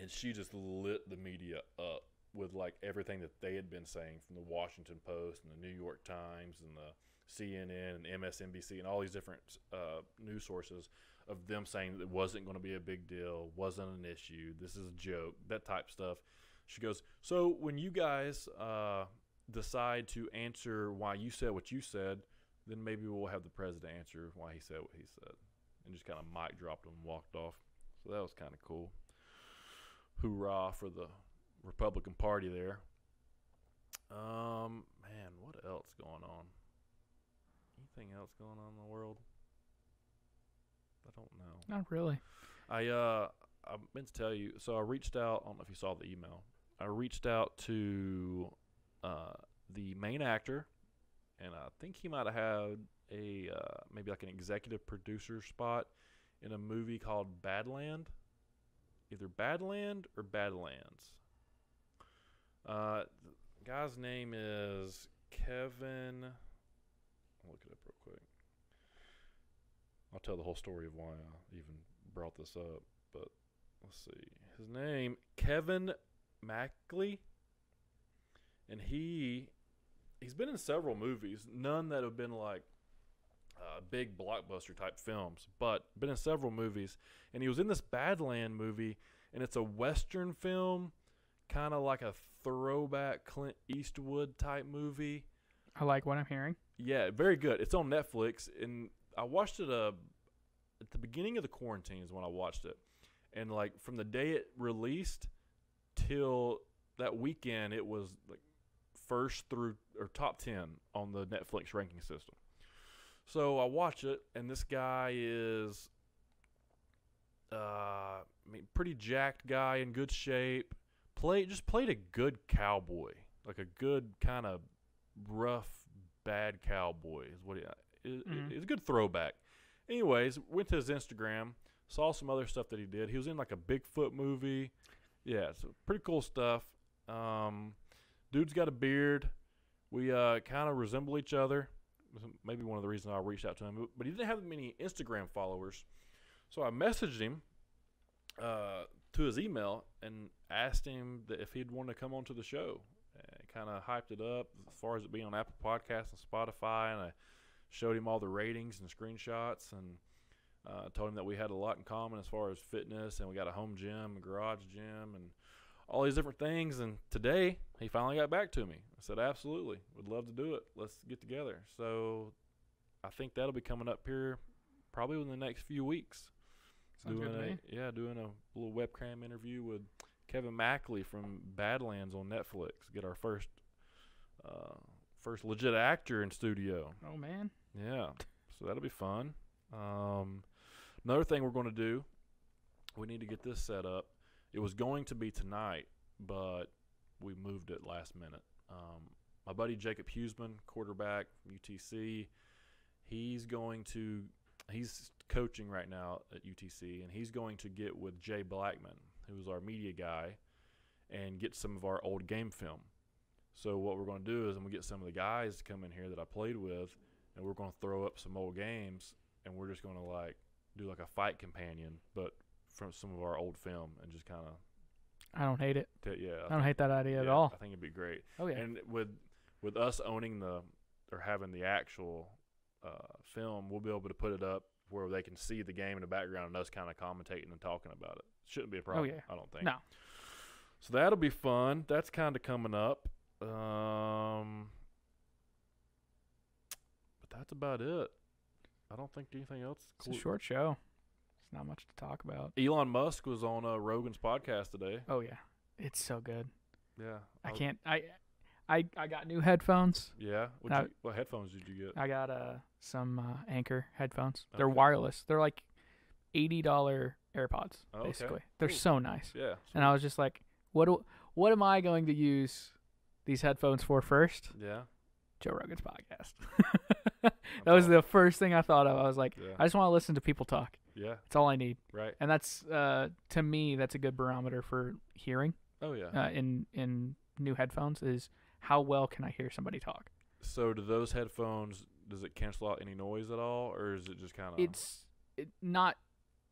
and she just lit the media up with like everything that they had been saying from the Washington Post and the New York Times and the CNN and MSNBC and all these different uh, news sources of them saying that it wasn't going to be a big deal, wasn't an issue, this is a joke, that type stuff. She goes, so when you guys uh, decide to answer why you said what you said, then maybe we'll have the president answer why he said what he said, and just kind of mic dropped him and walked off. So that was kind of cool. Hoorah for the Republican Party there. Um, man, what else going on? Anything else going on in the world? I don't know. Not really. I uh, I meant to tell you. So I reached out. I don't know if you saw the email. I reached out to uh, the main actor, and I think he might have had a uh, maybe like an executive producer spot in a movie called Badland, either Badland or Badlands. Uh, guy's name is Kevin. I'll look it up real quick. I'll tell the whole story of why I even brought this up. But let's see. His name Kevin Makely, and he he's been in several movies. None that have been like uh, big blockbuster type films, but been in several movies. And he was in this Badland movie, and it's a western film, kind of like a throwback Clint Eastwood type movie. I like what I'm hearing. Yeah, very good. It's on Netflix, and I watched it uh, at the beginning of the quarantine is when I watched it, and like from the day it released till that weekend, it was like first through or top ten on the Netflix ranking system. So I watch it, and this guy is, uh, I mean, pretty jacked guy in good shape. Play just played a good cowboy, like a good kind of rough, bad cowboy is what he. It, Mhm. It's a good throwback. Anyways, went to his Instagram, saw some other stuff that he did. He was in like a Bigfoot movie. Yeah, so pretty cool stuff. Um, dude's got a beard. We uh, kind of resemble each other. Maybe one of the reasons I reached out to him, but he didn't have many Instagram followers. So I messaged him uh, to his email and asked him if he'd want to come onto the show. Kind of hyped it up as far as it being on Apple Podcasts and Spotify, and I showed him all the ratings and screenshots, and uh, told him that we had a lot in common as far as fitness, and we got a home gym, a garage gym, and all these different things. And today he finally got back to me. I said, "Absolutely, would love to do it. Let's get together." So I think that'll be coming up here probably within the next few weeks Sounds doing a yeah, doing a little webcam interview with Kevin Makely from Badlands on Netflix. Get our first uh, first legit actor in studio. Oh man. Yeah, so that'll be fun. Um, another thing we're going to do, we need to get this set up. It was going to be tonight, but we moved it last minute. Um, my buddy Jacob Huesman, quarterback UTC, he's going to he's coaching right now at UTC, and he's going to get with Jay Blackman, who's our media guy, and get some of our old game film. So what we're going to do is I'm going to get some of the guys to come in here that I played with, and we're going to throw up some old games, and we're just going to like do like a fight companion, but from some of our old film, and just kind of I don't hate it. yeah. I don't hate that idea at all. I think it'd be great. Oh yeah. And with with us owning the or having the actual uh, film, we'll be able to put it up where they can see the game in the background and us kind of commentating and talking about it. Shouldn't be a problem. Oh, yeah. I don't think. No. So that'll be fun. That's kind of coming up. Um, but that's about it. I don't think anything else. It's a short show. It's not much to talk about. Elon Musk was on uh, Rogan's podcast today. Oh yeah. It's so good. Yeah. I was- can't I I I got new headphones. Yeah. What'd you, what headphones did you get? I got uh some uh, Anker headphones. They're Okay. wireless. They're like eighty dollar AirPods Oh, okay. basically. They're so nice. yeah. And I was just like, what do, what am I going to use these headphones for first? Yeah. Joe Rogan's podcast. [laughs] that was the first thing I thought of. I was like, Yeah. I just want to listen to people talk. Yeah. That's all I need. Right. And that's uh to me that's a good barometer for hearing Oh yeah. uh, in in new headphones is how well can I hear somebody talk? So do those headphones? Does it cancel out any noise at all, or is it just kind of? It's it, not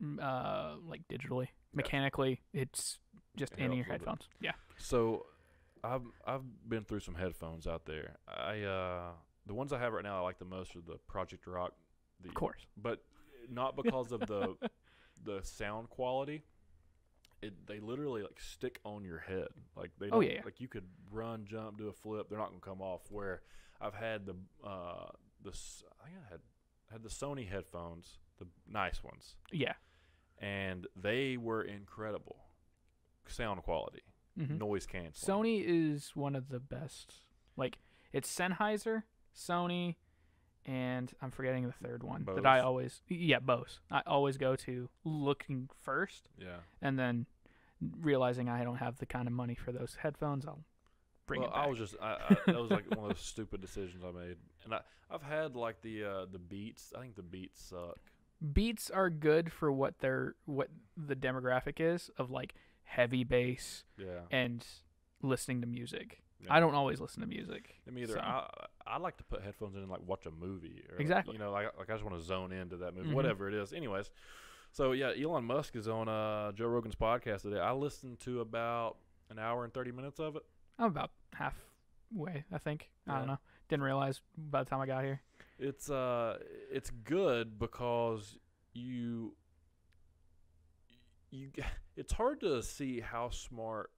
mm, uh like digitally. Mechanically, it's just It in your little bit. headphones. Yeah. So, I've I've been through some headphones out there. I uh the ones I have right now I like the most are the Project Rock. The, Of course. but not because of the [laughs] the sound quality. It they literally like stick on your head. Like they Oh, don't, yeah, yeah. like you could run, jump, do a flip. They're not gonna come off. Where I've had the uh the s- I think I had had the Sony headphones, the nice ones, Yeah. and they were incredible sound quality, hmm noise canceling. Sony is one of the best. Like it's Sennheiser, Sony, and I'm forgetting the third one that I always yeah Bose. I always go to looking first, Yeah. and then realizing I don't have the kind of money for those headphones, I'll bring well, it back. I was just I, I, that was like one of those [laughs] stupid decisions I made, and I I've had like the uh the Beats. I think the Beats suck. Beats are good for what they're what the demographic is of like heavy bass Yeah. and listening to music. Yeah. I don't always listen to music. Me either. so- I I like to put headphones in and like watch a movie. Or, like, Exactly. you know, like like I just want to zone into that movie, Mhm. whatever it is. Anyways, so yeah, Elon Musk is on uh Joe Rogan's podcast today. I listened to about an hour and thirty minutes of it. I'm about halfway, I think. I don't know. Didn't realize by the time I got here. It's uh it's good because you you [laughs] it's hard to see how smart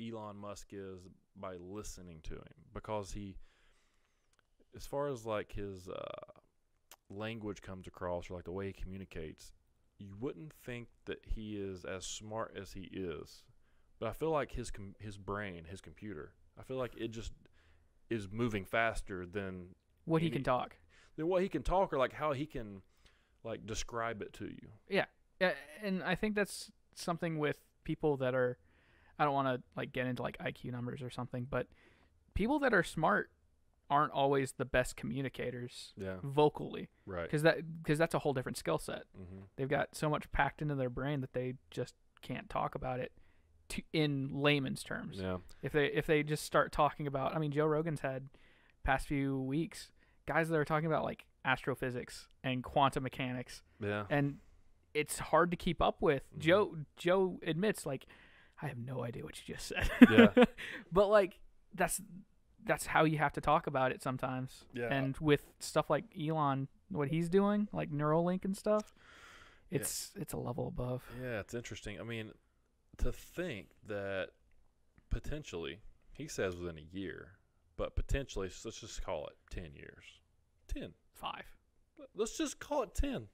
Elon Musk is by listening to him because he as far as like his uh language comes across or like the way he communicates you wouldn't think that he is as smart as he is but I feel like his com- his brain his computer I feel like it just is moving faster than What he can talk. than what he can talk or like how he can like describe it to you. Yeah, and I think that's something with people that are. I don't want to like get into like IQ numbers or something, but people that are smart aren't always the best communicators Yeah. vocally Right. because that because that's a whole different skill set. Mm-hmm. They've got so much packed into their brain that they just can't talk about it to, in layman's terms. Yeah. If they if they just start talking about, I mean, Joe Rogan's had past few weeks guys that are talking about like astrophysics and quantum mechanics, Yeah. and it's hard to keep up with. Mhm. Joe Joe admits like, I have no idea what you just said. Yeah. [laughs] but like that's that's how you have to talk about it sometimes. Yeah. And with stuff like Elon, what he's doing, like Neuralink and stuff, Yeah. it's it's a level above. Yeah, it's interesting. I mean, to think that potentially, he says within a year, but potentially, s- let's just call it 10 years. 10. Five. Let's just call it 10.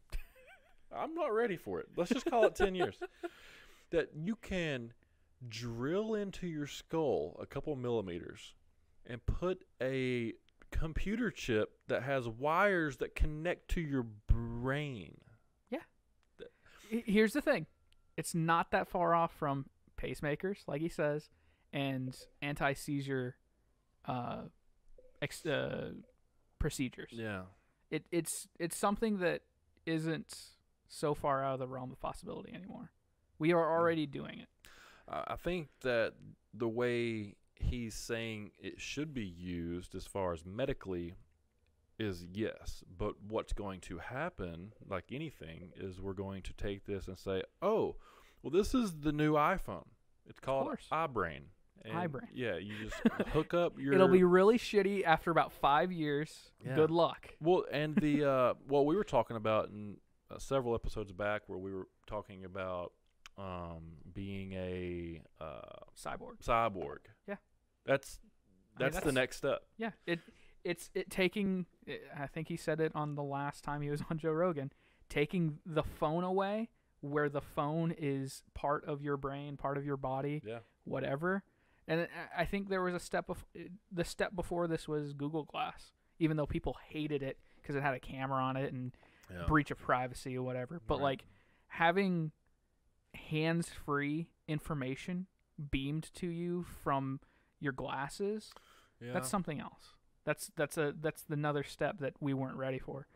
[laughs] I'm not ready for it. Let's just call it 10 years. [laughs] That you can drill into your skull a couple millimeters and put a computer chip that has wires that connect to your brain. H- Here's the thing, it's not that far off from pacemakers, like he says, and anti seizure uh, ex- uh, procedures. Yeah. It it's it's something that isn't so far out of the realm of possibility anymore. We are already doing it. I I think that the way he's saying it should be used as far as medically is yes, but what's going to happen, like anything, is we're going to take this and say, oh, well, this is the new iPhone. It's called iBrain. iBrain. Yeah, you just [laughs] hook up your. It'll be really shitty after about five years. Yeah. Good luck. Well, and the uh, [laughs] well, we were talking about in uh, several episodes back where we were talking about um, being a uh, Cyborg. cyborg. Yeah. that's I mean, that's, the next step. Yeah, it it's it taking. It, I think he said it on the last time he was on Joe Rogan, taking the phone away, where the phone is part of your brain, part of your body, Yeah, whatever. And I- I think there was a step of the step before this was Google Glass, even though people hated it because it had a camera on it and yeah. breach of privacy or whatever. But Right. like having hands-free information beamed to you from your glasses yeah. that's something else. That's that's a that's another step that we weren't ready for.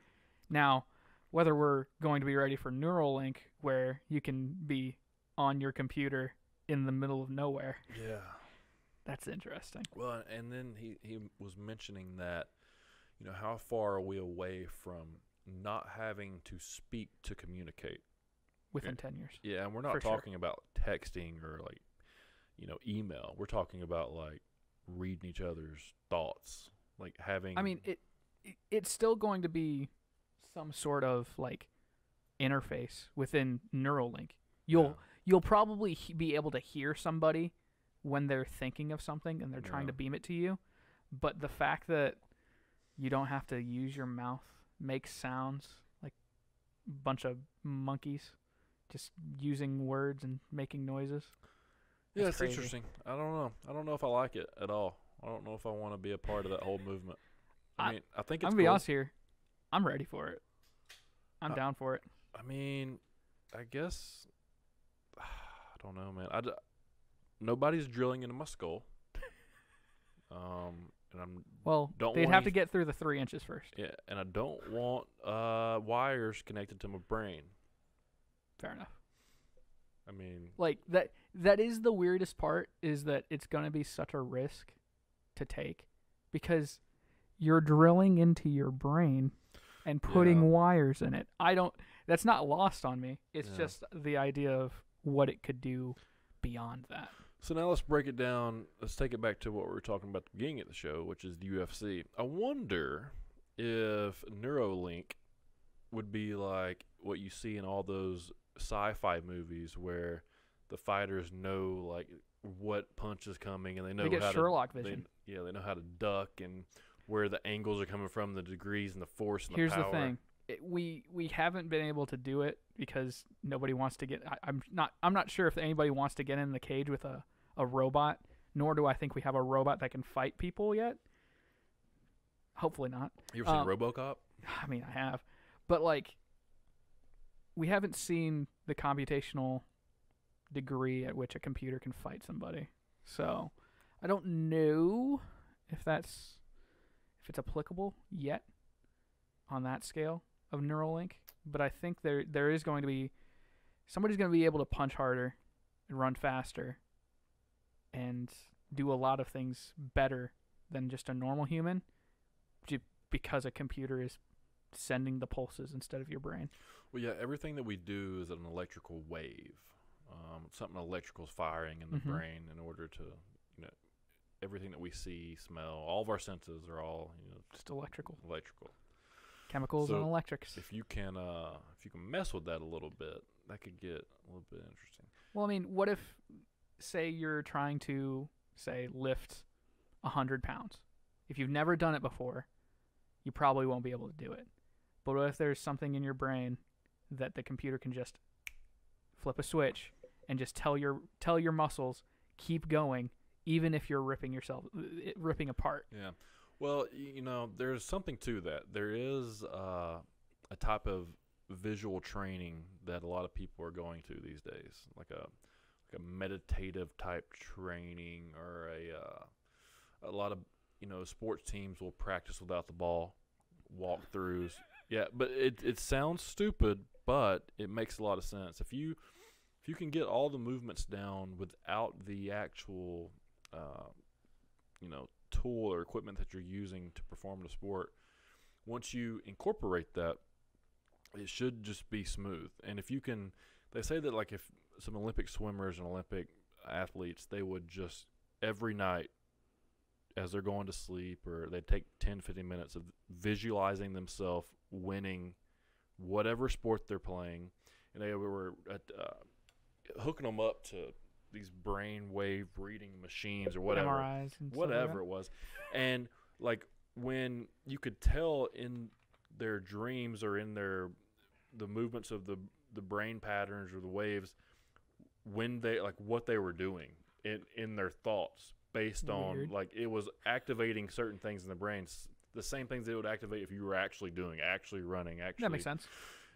Now, whether we're going to be ready for Neuralink, where you can be on your computer in the middle of nowhere, yeah. that's interesting. Well, and then he he was mentioning that, you know, how far are we away from not having to speak to communicate? Within eh, ten years, Yeah, and we're not For sure. talking about texting or like, you know, email. We're talking about like reading each other's thoughts, like having. I mean it, it it's still going to be some sort of like interface within Neuralink. You'll Yeah. you'll probably he- be able to hear somebody when they're thinking of something and they're trying Yeah. to beam it to you. But the fact that you don't have to use your mouth, make sounds like a bunch of monkeys just using words and making noises. yeah, it's crazy. interesting. I don't know. I don't know if I like it at all. I don't know if I want to be a part of that whole movement. I, I- mean, I think I'm gonna be honest here. I'm ready for it. I'm Uh, down for it. I mean, I guess [sighs] I don't know, man. I nobody's drilling into my skull. [laughs] Um, and I'm Well, don't they'd have to get through the three inches first. yeah, and I don't want uh wires connected to my brain. Fair enough. I mean, like that that is the weirdest part is that it's going to be such a risk to take because you're drilling into your brain and putting Yeah. wires in it. I don't that's not lost on me. It's Yeah. just the idea of what it could do beyond that. so now let's break it down. Let's take it back to what we were talking about at the beginning of the show, which is the UFC. I wonder if Neuralink would be like what you see in all those sci-fi movies where the fighters know like what punch is coming and they know they get how Sherlock to vision. They, yeah, they know how to duck and where the angles are coming from, the degrees and the force and Here's the the power. thing. It, we we haven't been able to do it because nobody wants to get I, I'm not I'm not sure if anybody wants to get in the cage with a, a robot, nor do I think we have a robot that can fight people yet. Hopefully not. You ever seen Um, RoboCop? I mean, I have, but like, we haven't seen the computational degree at which a computer can fight somebody. So, I don't know if that's if it's applicable yet on that scale of Neuralink. But I think there there is going to be somebody's going to be able to punch harder and run faster and do a lot of things better than just a normal human because a computer is sending the pulses instead of your brain. Well, yeah, everything that we do is an electrical wave. Um, something electrical is firing in the Mhm. brain in order to, you know, everything that we see, smell, all of our senses are all, you know, Just electrical electrical. chemicals So, and electrics. If you can, uh, if you can mess with that a little bit, that could get a little bit interesting. Well, I mean, what if, say, you're trying to say lift a hundred pounds? If you've never done it before, you probably won't be able to do it. But what if there's something in your brain that the computer can just flip a switch and just tell your tell your muscles keep going, even if you're ripping yourself ripping apart? Yeah. Well, you know, there's something to that. There is uh, a type of visual training that a lot of people are going to these days, like a like a meditative type training, or a uh, a lot of you know sports teams will practice without the ball, walkthroughs. Yeah, but it it sounds stupid, but it makes a lot of sense. If you if you can get all the movements down without the actual uh, you know tool or equipment that you're using to perform the sport. Once you incorporate that, it should just be smooth. And if you can, they say that like if some Olympic swimmers and Olympic athletes, they would just every night as they're going to sleep or they take 10 15 minutes of visualizing themselves winning whatever sport they're playing and they were at, uh, hooking them up to these brain wave reading machines or whatever MRIs and stuff like whatever it was. And like when you could tell in their dreams or in their the movements of the the brain patterns or the waves when they like what they were doing in in their thoughts based on like it was activating certain things in the brain the same things it would activate if you were actually doing actually running actually That makes sense.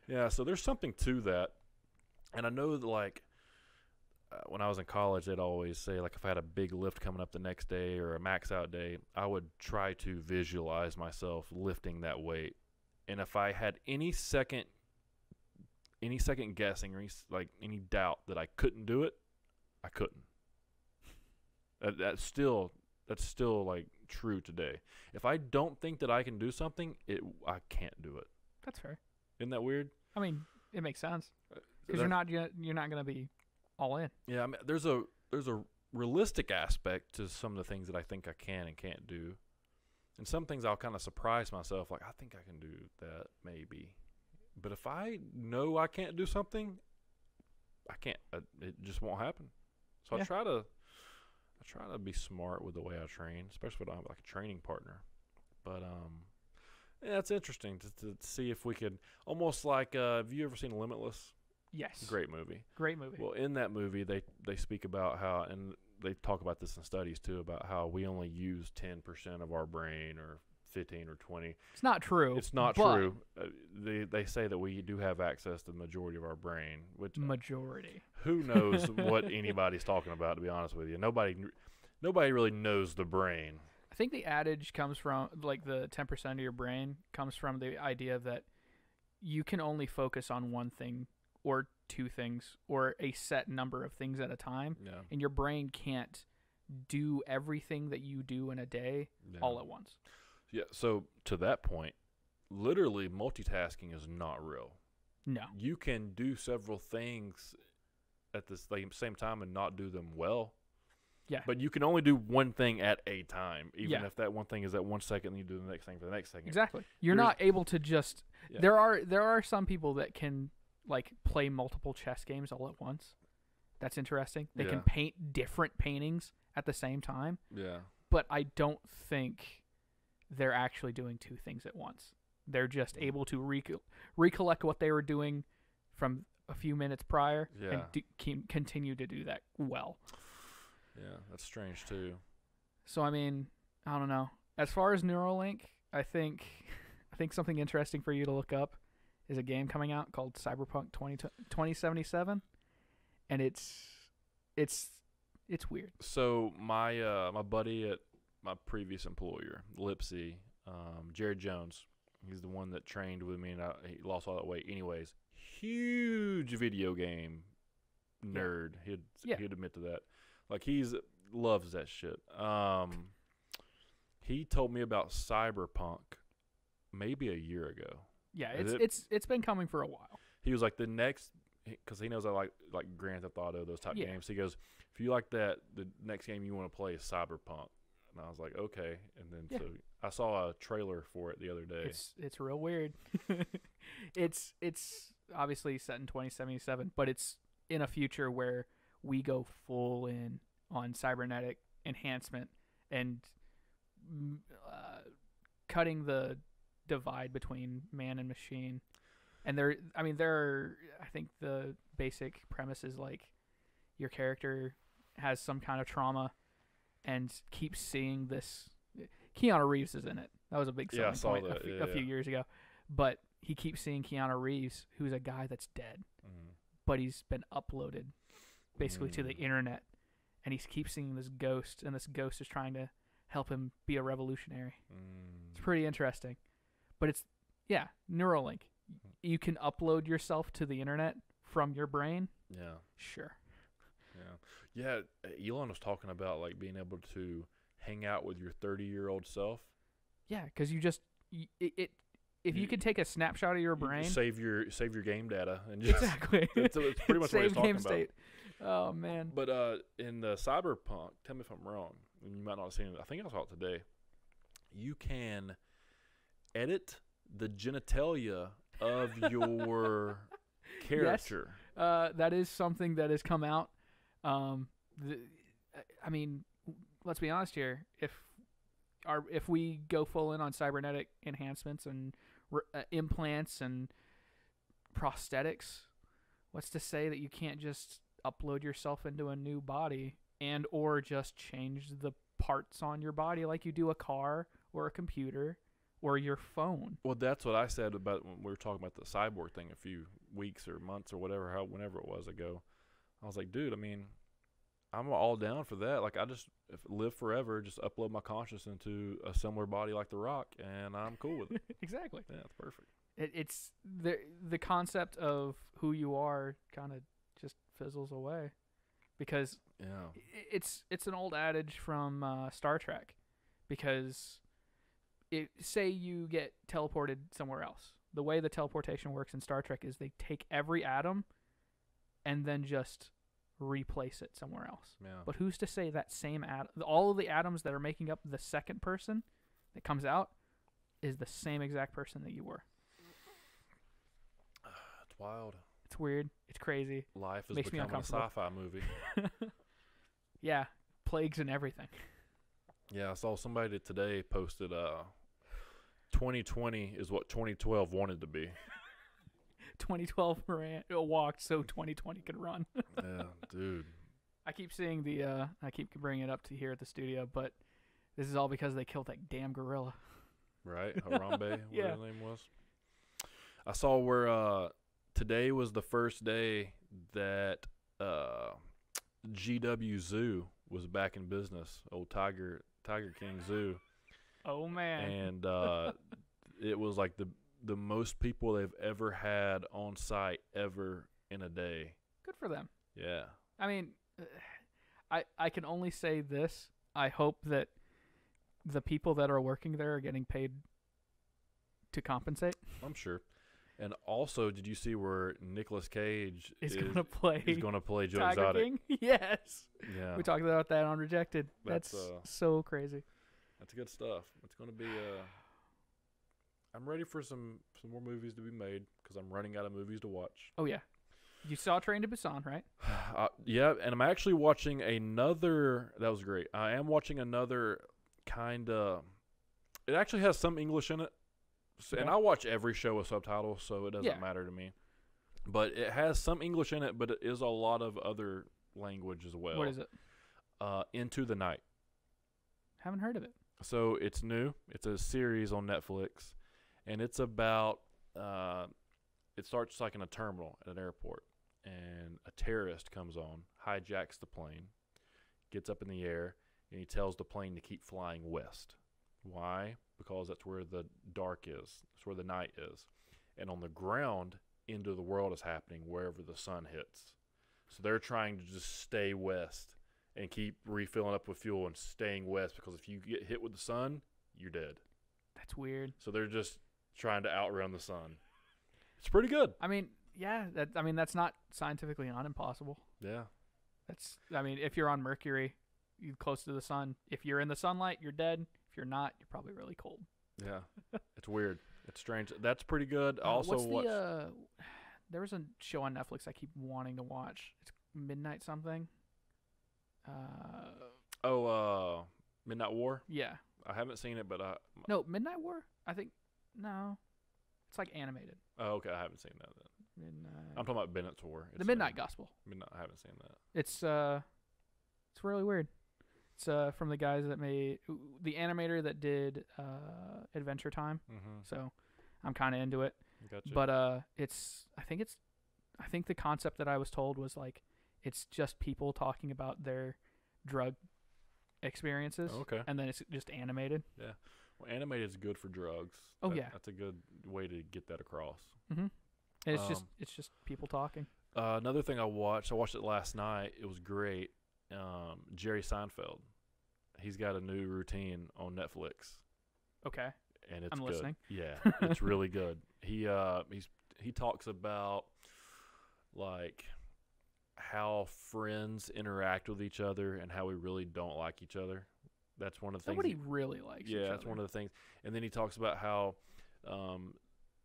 yeah, so there's something to that, and I know that like uh, when I was in college, they'd always say like if I had a big lift coming up the next day or a max out day, I would try to visualize myself lifting that weight, and if I had any second, any second guessing or any, like any doubt that I couldn't do it, I couldn't. That, that's still that's still like true today. If I don't think that I can do something, it I can't do it. That's fair. Isn't that weird? I mean, it makes sense Uh, because you're not gonna- you're not going to be all in. Yeah, I mean, there's a there's a realistic aspect to some of the things that I think I can and can't do, and some things I'll kind of surprise myself, like I think I can do that maybe, but if I know I can't do something, I can't. Uh, it just won't happen. So Yeah. I try to I try to be smart with the way I train, especially when I have like a training partner. But um, yeah, it's interesting to, to see if we could almost like. Uh, have you ever seen Limitless? Yes. Great movie. Great movie. Well, in that movie, they they speak about how, and they talk about this in studies too, about how we only use ten percent of our brain, or fifteen or twenty. it's not true. It's not true. Uh, they they say that we do have access to the majority of our brain, which uh, Majority. who knows [laughs] what anybody's talking about. To be honest with you, nobody nobody really knows the brain. I think the adage comes from like the 10% of your brain comes from the idea that you can only focus on one thing or two things or a set number of things at a time Yeah, and your brain can't do everything that you do in a day yeah. all at once. Yeah. So to that point, literally multitasking is not real. No. you can do several things at the same same time and not do them well. Yeah. But you can only do one thing at a time, even Yeah. if that one thing is at one second, and you do the next thing for the next second. Exactly. You're There's- not able to just Yeah. There are there are some people that can like play multiple chess games all at once. That's interesting. They can paint different paintings at the same time. Yeah. but I don't think they're actually doing two things at once. They're just able to reco- recollect what they were doing from a few minutes prior Yeah. and do, keep, continue to do that well. Yeah. That's strange too. So I mean, I don't know. As far as Neuralink, I think [laughs] I think something interesting for you to look up is a game coming out called Cyberpunk 20, 2077 and it's it's it's weird. So my uh, my buddy at my previous employer, Lipsy, um, Jared Jones, he's the one that trained with me, and I, he lost all that weight. Anyways, huge video game Yeah. nerd. He'd Yeah. he'd admit to that. Like he's loves that shit. Um, he told me about Cyberpunk maybe a year ago. Yeah, it's it- it's it's been coming for a while. He was like the next because he knows I like like Grand Theft Auto those type Yeah. games. He goes, if you like that, the next game you want to play is Cyberpunk. And I was like, okay. And then Yeah. so I saw a trailer for it the other day. It's it's real weird. [laughs] it's it's obviously set in 2077, but it's in a future where we go full in on cybernetic enhancement and mm, uh, cutting the divide between man and machine. And there, I mean, there are. I think the basic premise is like your character has some kind of trauma and keeps seeing this. Keanu Reeves is in it. That was a big Yeah, selling saw point a fe- Yeah, a few yeah. years ago. But he keeps seeing Keanu Reeves, who's a guy that's dead, Mm. but he's been uploaded basically to the Mm. internet, and he keeps seeing this ghost, and this ghost is trying to help him be a revolutionary. It's Mm. pretty interesting, but it's yeah, Neuralink. Mm-hmm. You can upload yourself to the internet from your brain. Yeah. Sure. Yeah. Yeah. uh, Elon was talking about like being able to hang out with your 30 year old self. Yeah, because you just it, it if you, You- could take a snapshot of your You brain, save your save your game data and just exactly. [laughs] that's, that's pretty much what he's talking game about. state. Oh man. But uh, in the cyberpunk, tell me if I'm wrong. And you might not have seen it. I think I saw it today. You can edit the genitalia of your [laughs] character. Uh, that is something that has come out. Um, the, I mean, let's be honest here. If our if we go full in on cybernetic enhancements and r- uh, implants and prosthetics, what's to say that you can't just upload yourself into a new body and or just change the parts on your body like you do a car or a computer or your phone? Well, that's what I said about when we were talking about the cyborg thing a few weeks or months or whatever, how whenever it was ago. I was like, dude, I mean, I'm all down for that. Like, I just if live forever, just upload my conscious into a similar body like The Rock, and I'm cool with it. [laughs] exactly. yeah, it's perfect. it, it's the the concept of who you are kind of just fizzles away because Yeah. i- it's it's an old adage from uh, Star Trek because it say you get teleported somewhere else the way the teleportation works in Star Trek is they take every atom and then just replace it somewhere else Yeah. but who's to say that same atom all of the atoms that are making up the second person that comes out is the same exact person that you were [sighs] It's wild. It's weird. It's crazy. Life is Makes me becoming a sci-fi movie. [laughs] yeah, plagues and everything. Yeah, I saw somebody today posted uh 2020 is what 2012 wanted to be. [laughs] 2012 ran, walked so 2020 could run. [laughs] yeah, dude. I keep seeing the. Uh, I keep bringing it up to here at the studio, but this is all because they killed that damn gorilla. Right? [laughs] Harambe, whatever Yeah. his name was. I saw where uh today was the first day that uh GW Zoo was back in business. Old Tiger Tiger King Zoo. Oh man. and uh, [laughs] it was like the the most people they've ever had on site ever in a day. Good for them. Yeah, I mean, I I can only say this. I hope that the people that are working there are getting paid to compensate. I'm sure. And also, did you see where Nicolas Cage Is is going to play he's going to play Joe Tiger Exotic? King. [laughs] Yes. Yeah, We talked about that on Rejected. That's, That's, uh, so crazy. that's good stuff. It's going to be. Uh, I'm ready for some some more movies to be made because I'm running out of movies to watch. Oh yeah. You saw Train to Busan, right? [sighs] Uh, yeah, and I'm actually watching another. That was great. I am watching another kind of. It actually has some English in it, so, and I watch every show with subtitles, so it doesn't Yeah. matter to me. But it has some English in it, but it is a lot of other language as well. what is it? Uh, Into the Night. Haven't heard of it. So it's new. It's a series on Netflix, and it's about. Uh, it starts like in a terminal at an airport, and a terrorist comes on, hijacks the plane, gets up in the air, and he tells the plane to keep flying west. Why? Because that's where the dark is. That's where the night is, and on the ground, end of the world is happening wherever the sun hits. So they're trying to just stay west and keep refilling up with fuel and staying west because if you get hit with the sun, you're dead. That's weird. So they're just trying to outrun the sun. It's pretty good. I mean, yeah, that I mean that's not scientifically not impossible. Yeah. That's I mean, if you're on Mercury, you close to the sun. If you're in the sunlight, you're dead. If you're not, you're probably really cold. Yeah. [laughs] it's weird. It's strange. That's pretty good. I Uh, also what's watched the uh there was a show on Netflix I keep wanting to watch. It's Midnight something. Uh Oh, uh Midnight War. yeah. I haven't seen it, but I No, Midnight War? I think no. It's like animated. oh, okay, I haven't seen that then. Midnight. I'm talking about Bennett's War. the Midnight Gospel. Midnight I haven't seen that. It's uh, it's really weird. It's uh from the guys that made the animator that did uh Adventure Time. Mm-hmm. So I'm kind of into it. Gotcha. But uh, it's I think it's I think the concept that I was told was like it's just people talking about their drug experiences, okay. and then it's just animated. Well, animated is good for drugs. Oh, That- yeah. That's a good way to get that across. Mm-hmm. And it's just Um, it's just people talking. Uh, another thing I watched, I watched it last night. It was great. Um, Jerry Seinfeld. he's got a new routine on Netflix, Okay. and it's I'm good. listening. Yeah, [laughs] it's really good. He uh he's he talks about like how friends interact with each other and how we really don't like each other. That's one of the things. Nobody he- really likes. yeah, that's one of the things. And then he talks about how um,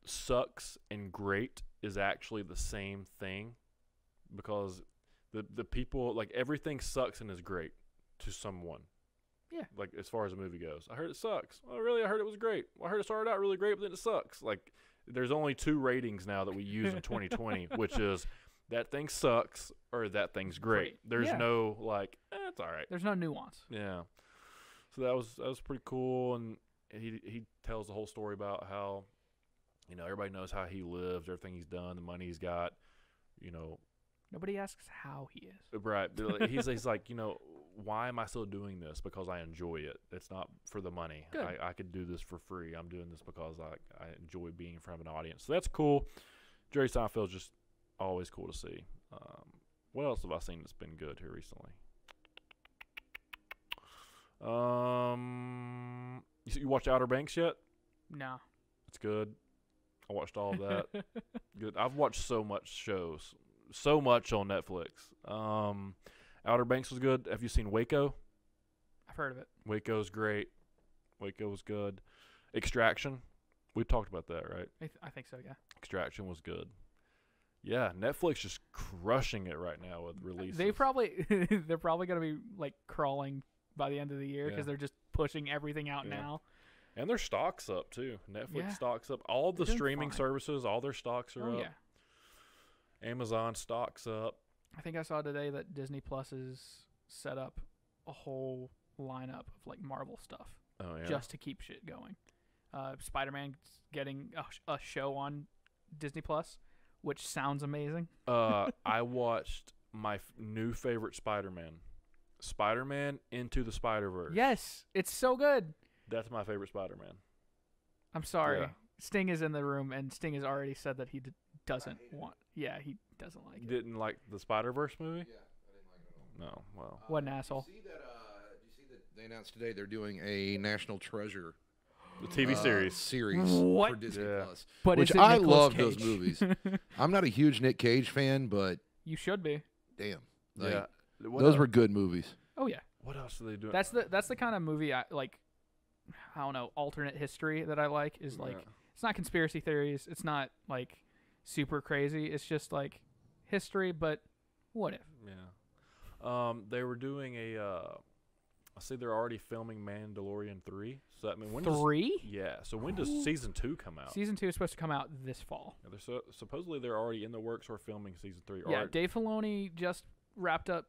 sucks and great is actually the same thing because the the people like everything sucks and is great to someone. Yeah. Like as far as a movie goes, I heard it sucks. Oh, really? I heard it was great. Well, I heard it started out really great, but then it sucks. Like there's only two ratings now that we use in 2020, [laughs] which is that thing sucks or that thing's great. Great. There's Yeah. no like, eh, it's all right. There's no nuance. Yeah. So that was that was pretty cool, and he he tells the whole story about how, you know, everybody knows how he lives, everything he's done, the money he's got, you know, Nobody asks how he is. right? he's [laughs] he's like, you know, why am I still doing this? Because I enjoy it. It's not for the money. Good. I, I could do this for free. I'm doing this because I I enjoy being in front of an audience. So that's cool. Jerry Seinfeld's just always cool to see. Um, what else have I seen that's been good here recently? Um, you, you watch Outer Banks yet? No. It's good. I watched all of that. [laughs] good. I've watched so much shows, so much on Netflix. Um, Outer Banks was good. Have you seen Waco? I've heard of it. Waco's great. Waco was good. Extraction. We talked about that, right? I, th- I think so. Yeah. Extraction was good. Yeah, Netflix just crushing it right now with releases. They probably [laughs] they're probably gonna be like crawling by the end of the year because Yeah. they're just pushing everything out Yeah. now. and their stocks up too. Netflix Yeah. stocks up. All the streaming fine. services, all their stocks are Oh up. yeah. Amazon stocks up. I think I saw today that Disney Plus is set up a whole lineup of like Marvel stuff Oh yeah. just to keep shit going. Uh, Spider Man getting a, a show on Disney Plus, which sounds amazing. uh, [laughs] I watched my f- new favorite Spider-Man, Spider-Man Into the Spider-Verse. Yes, it's so good. that's my favorite Spider-Man. I'm sorry. Yeah. Sting is in the room, and Sting has already said that he d- doesn't want. Yeah, he doesn't like it. Didn't like the Spider-Verse movie? Yeah, I didn't like it at all. No. Well, What an Uh, asshole. Did you see that? Uh, did you see that they announced today they're doing a National Treasure the TV uh, series. series What? for Disney Yeah. Plus. But Which I Nicolas love those movies. [laughs] I'm not a huge Nick Cage fan, but you should be. damn, like, yeah. What those el- were good movies. Oh yeah, What else are they doing? that's the that's the kind of movie I like. I don't know alternate history that I like is like Yeah. it's not conspiracy theories. It's not like super crazy. It's just like history, but what if? Yeah. Um, they were doing a. Uh, I see they're already filming Mandalorian three. So that I mean when does Three yeah? So when does season two come out? season two is supposed to come out this fall. Yeah, they're so, supposedly they're already in the works or filming season three. Yeah, or, Dave Filoni just wrapped up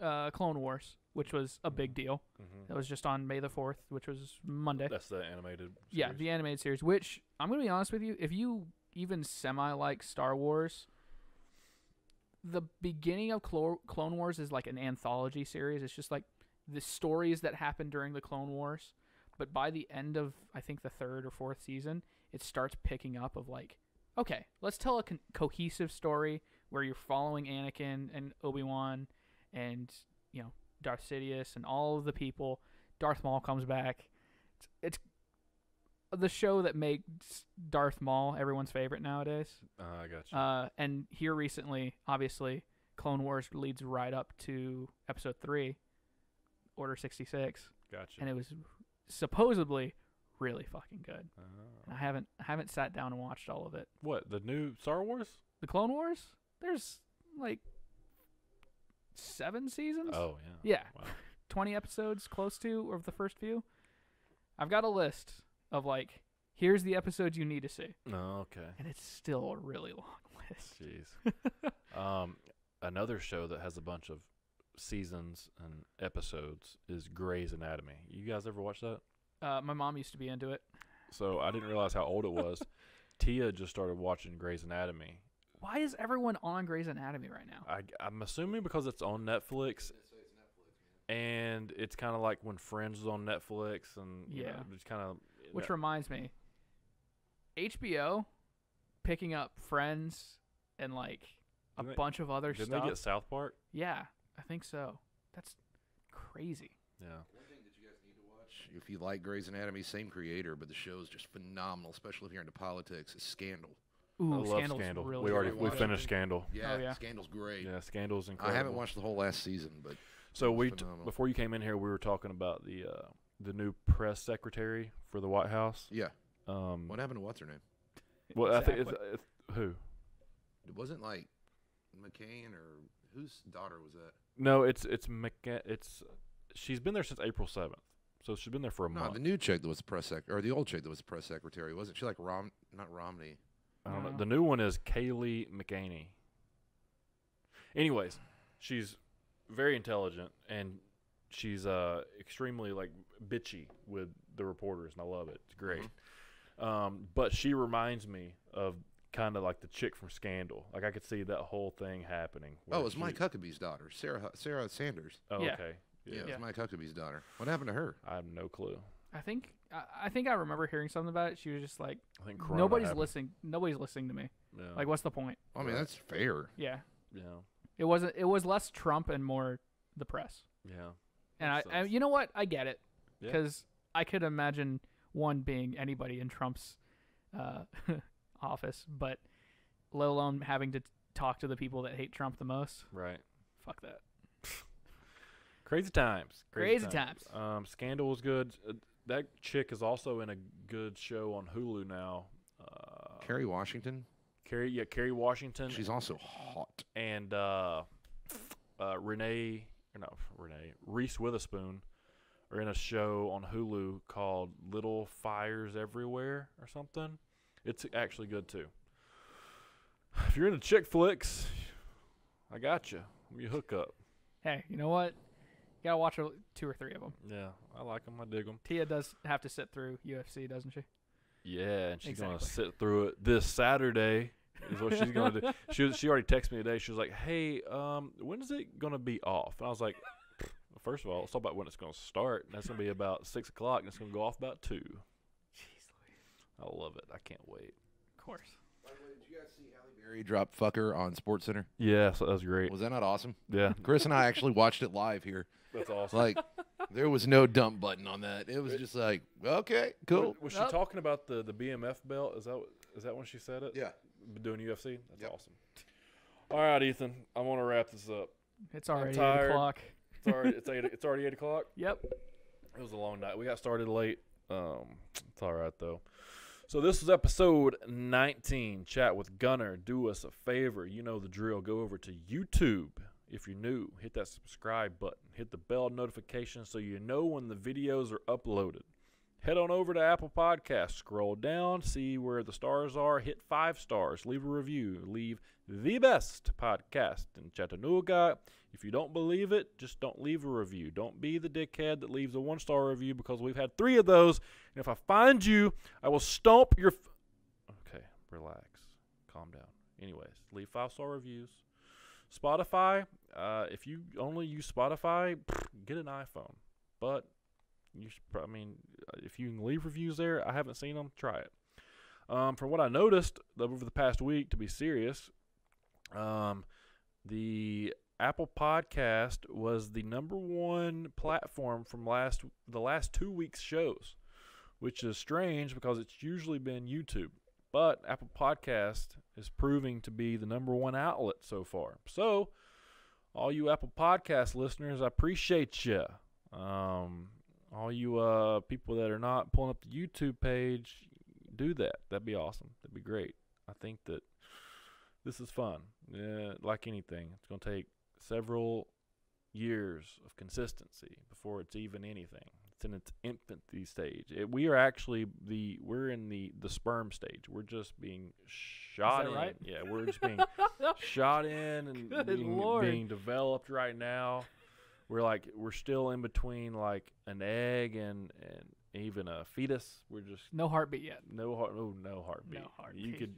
uh, Clone Wars, which was a big deal. Mhm. That was just on May the fourth, which was Monday. That's the animated. Yeah, the animated series. Which I'm gonna be honest with you, if you even semi like Star Wars, the beginning of Clo- Clone Wars is like an anthology series. It's just like the stories that happened during the Clone Wars. But by the end of I think the third or fourth season, it starts picking up of like, okay, let's tell a con- cohesive story where you're following Anakin and Obi Wan, and you know Darth Sidious and all of the people. Darth Maul comes back. It's, it's the show that makes Darth Maul everyone's favorite nowadays. Uh, I got you. Uh, and here recently, obviously, Clone Wars leads right up to Episode Three, Order sixty six, got you. and it was supposedly really fucking good. And I haven't I haven't sat down and watched all of it. what the new Star Wars? The Clone Wars, there's like seven seasons. Oh yeah. Yeah, Wow. [laughs] 20 episodes close to of the first few. I've got a list of like here's the episodes you need to see, Oh, okay. and it's still a really long [laughs] list. Jeez. um, another show that has a bunch of seasons and episodes is Grey's Anatomy. You guys ever watch that? Uh, my mom used to be into it. So I didn't realize how old it was. [laughs] Tia just started watching Grey's Anatomy. Why is everyone on Grey's Anatomy right now? I, I'm assuming because it's on Netflix. And it's kind of like when Friends was on Netflix, and you know, Yeah. it's kind of Which reminds me, HBO picking up Friends and like a Didn't they- bunch of other didn't stuff. they get South Park? yeah, I think so. That's crazy. Yeah. One thing that you guys need to watch, if you like Grey's Anatomy, same creator, but the show is just phenomenal, especially if you're into politics. Is Scandal. Ooh, I love Scandal's Scandal. really we already good. we finished. Scandal. Yeah, yeah. Scandal's great. Yeah, Scandal's incredible. I haven't watched the whole last season, but So we t- before you came in here, we were talking about the uh, the new press secretary for the White House. yeah. Um, What happened to what's her name? well, I think it's, it's who? It wasn't like McCain or whose daughter was that? No, it's it's McCa- it's she's been there since April seventh, so she's been there for a No, month. the new chick that was the press sec, or the old chick that was the press secretary. Wasn't she like Rom? Not Romney. I don't know. The new one is Kayleigh McEnany. Anyways, she's very intelligent and she's uh extremely like bitchy with the reporters, and I love it. It's great. Um, but she reminds me of kind of like the chick from Scandal. Like I could see that whole thing happening. Oh, where it was she- Mike Huckabee's daughter, Sarah Hu- Sarah Sanders. Oh, Yeah. okay. Yeah, Yeah. it was Yeah. Mike Huckabee's daughter. What happened to her? I have no clue. I think I, I think I remember hearing something about it. She was just like, I think Corona nobody's happened. listening. Nobody's listening to me. Yeah. Like, what's the point? I mean, that's fair. Yeah, yeah. it wasn't. It was less Trump and more the press. Yeah. And I, I, you know what? I get it Yeah. because I could imagine one being anybody in Trump's uh, [laughs] office, but let alone having to talk to the people that hate Trump the most. Right. Fuck that. [laughs] Crazy times. Crazy times. Um, Scandal was good. That chick is also in a good show on Hulu now. Uh, Kerry Washington. Kerry, yeah, Kerry Washington She's also hot. and uh, uh, Renee, or no, Renee Reese Witherspoon are in a show on Hulu called Little Fires Everywhere or something. It's actually good too. If you're into chick flicks, I got you. You hook up. Hey, you know what? Gotta watch a- two or three of them. Yeah, I like them. I dig them. Tia does have to sit through UFC, doesn't she? Yeah, and she's gonna sit through it this Saturday. Is what she's gonna do. [laughs] She was, she already texted me today. She was like, "Hey, um, when is it gonna be off?" And I was like, well, first of all, let's talk about when it's gonna start. And that's gonna be about six o'clock, and it's gonna go off about two. Jeez, I love it. I can't wait. of course. By the way, did you guys see Halle Berry drop "fucker" on Sports Center? Yeah, so that was great. Was that not awesome? Yeah, [laughs] Chris and I actually watched it live here. that's awesome. Like, there was no dump button on that. It was just like, okay, cool. Was she Nope. talking about the the BMF belt? Is that what- is that when she said it? Yeah. doing UFC. That's Yep. awesome. All right, Ethan. I want to wrap this up. It's already eight tired. o'clock. It's already it's eight. It's already eight o'clock. [laughs] Yep. It was a long night. We got started late. Um, it's all right though. So this is episode 19. Chatt with Gunner. Do us a favor. You know the drill. Go over to YouTube. If you're new, hit that subscribe button. Hit the bell notification so you know when the videos are uploaded. Head on over to Apple Podcasts. Scroll down, see where the stars are. Hit five stars. Leave a review. Leave the best podcast in Chattanooga. If you don't believe it, just don't leave a review. Don't be the dickhead that leaves a one star review because we've had three of those. And if I find you, I will stomp your. Okay, relax. Calm down. Anyways, leave five star reviews. Spotify, uh, if you only use Spotify, get an iPhone. But you, should, I mean, if you can leave reviews there, I haven't seen them. Try it. Um, from what I noticed over the past week, to be serious, um, the Apple Podcast was the number one platform from last the last two weeks' shows, which is strange because it's usually been YouTube. But Apple Podcast is proving to be the number one outlet so far. So, all you Apple Podcast listeners, I appreciate you. Um, all you uh, people that are not pulling up the YouTube page, do that. That'd be awesome. That'd be great. I think that this is fun. Yeah, like anything, it's going to take several years of consistency before it's even anything. It's in its infancy stage. It, we are actually the we're in the the sperm stage. We're just being shot in. right? Yeah, we're just being [laughs] shot in and being, being developed right now. We're like we're still in between like an egg and and even a fetus. We're just No heartbeat yet. no heart, no, no heartbeat. No heartbeat. You could,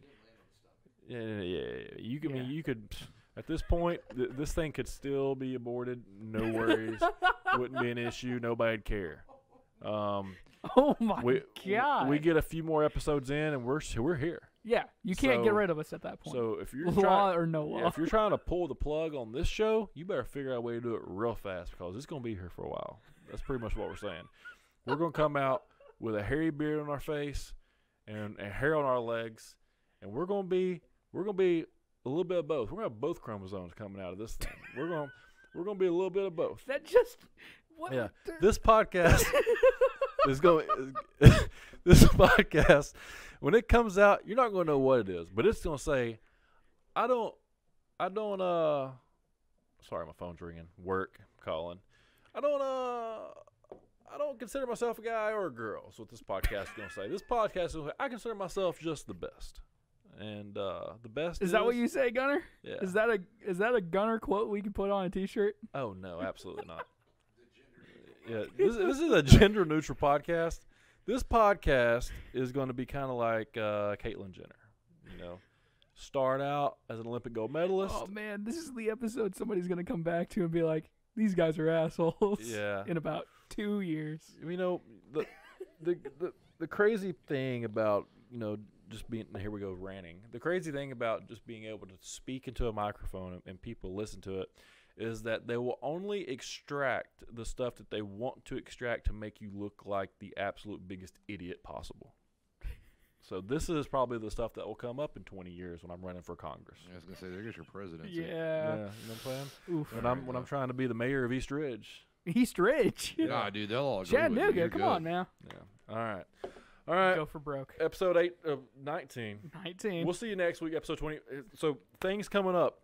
yeah, yeah, yeah, yeah. You could, I mean, you could. At this point, th- this thing could still be aborted. No worries. [laughs] Wouldn't be an issue. Nobody'd care. Um, Oh my we god. we get a few more episodes in, and we're we're here. Yeah, you can't get rid of us at that point. So if you're law trying, or no law. yeah, if you're trying to pull the plug on this show, you better figure out a way to do it real fast because it's gonna be here for a while. That's pretty much what we're saying. we're gonna come out with a hairy beard on our face and, and hair on our legs, and we're gonna be we're gonna be a little bit of both. We're gonna have both chromosomes coming out of this thing. We're gonna we're gonna be a little bit of both. That just what? Yeah. This podcast is going. [laughs] this podcast, when it comes out, you're not going to know what it is, but it's going to say, "I don't, I don't." Uh, sorry, my phone's ringing. Work calling. I don't. Uh, I don't consider myself a guy or a girl. That's what this podcast is going to say. This podcast is. I consider myself just the best, and uh, the best Is that what you say, Gunner? Yeah. Is that a is that a Gunner quote we can put on a T-shirt? Oh no, absolutely not. [laughs] Yeah, this, this is a gender neutral podcast. This podcast is going to be kind of like uh, Caitlyn Jenner. You know, start out as an Olympic gold medalist. Oh man, this is the episode somebody's gonna come back to and be like, "These guys are assholes." Yeah. In about two years. You know the, the the the crazy thing about you know just being here we go ranting. The crazy thing about just being able to speak into a microphone and, and people listen to it is that they will only extract the stuff that they want to extract to make you look like the absolute biggest idiot possible. So this is probably the stuff that will come up in 20 years when I'm running for Congress. I was gonna say, there goes your presidency. Yeah. Yeah, you know what I'm saying? Oof. When I'm when I'm trying to be the mayor of East Ridge. East Ridge. [laughs] Nah, dude, they'll all agree with you. Chattanooga, You're come good. on now. Yeah. All right. All right. Go for broke. Episode 8 of 19. 19. We'll see you next week, episode twenty. Uh, So things coming up.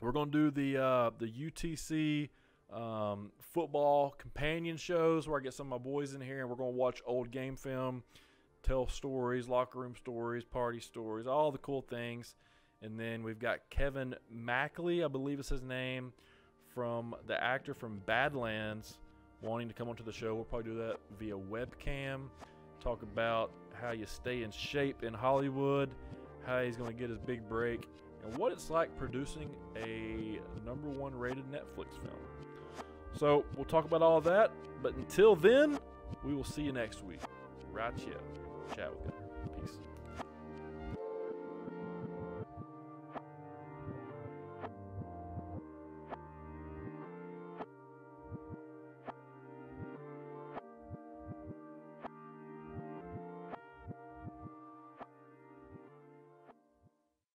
We're gonna do the uh, the UTC um, football companion shows where I get some of my boys in here and we're gonna watch old game film, tell stories, locker room stories, party stories, all the cool things. And then we've got Kevin Makely, I believe is his name, from the actor from Badlands, wanting to come onto the show. We'll probably do that via webcam. Talk about how you stay in shape in Hollywood, how he's going to get his big break, and what it's like producing a number one rated Netflix film. So we'll talk about all that. But until then, we will see you next week. Right, with you.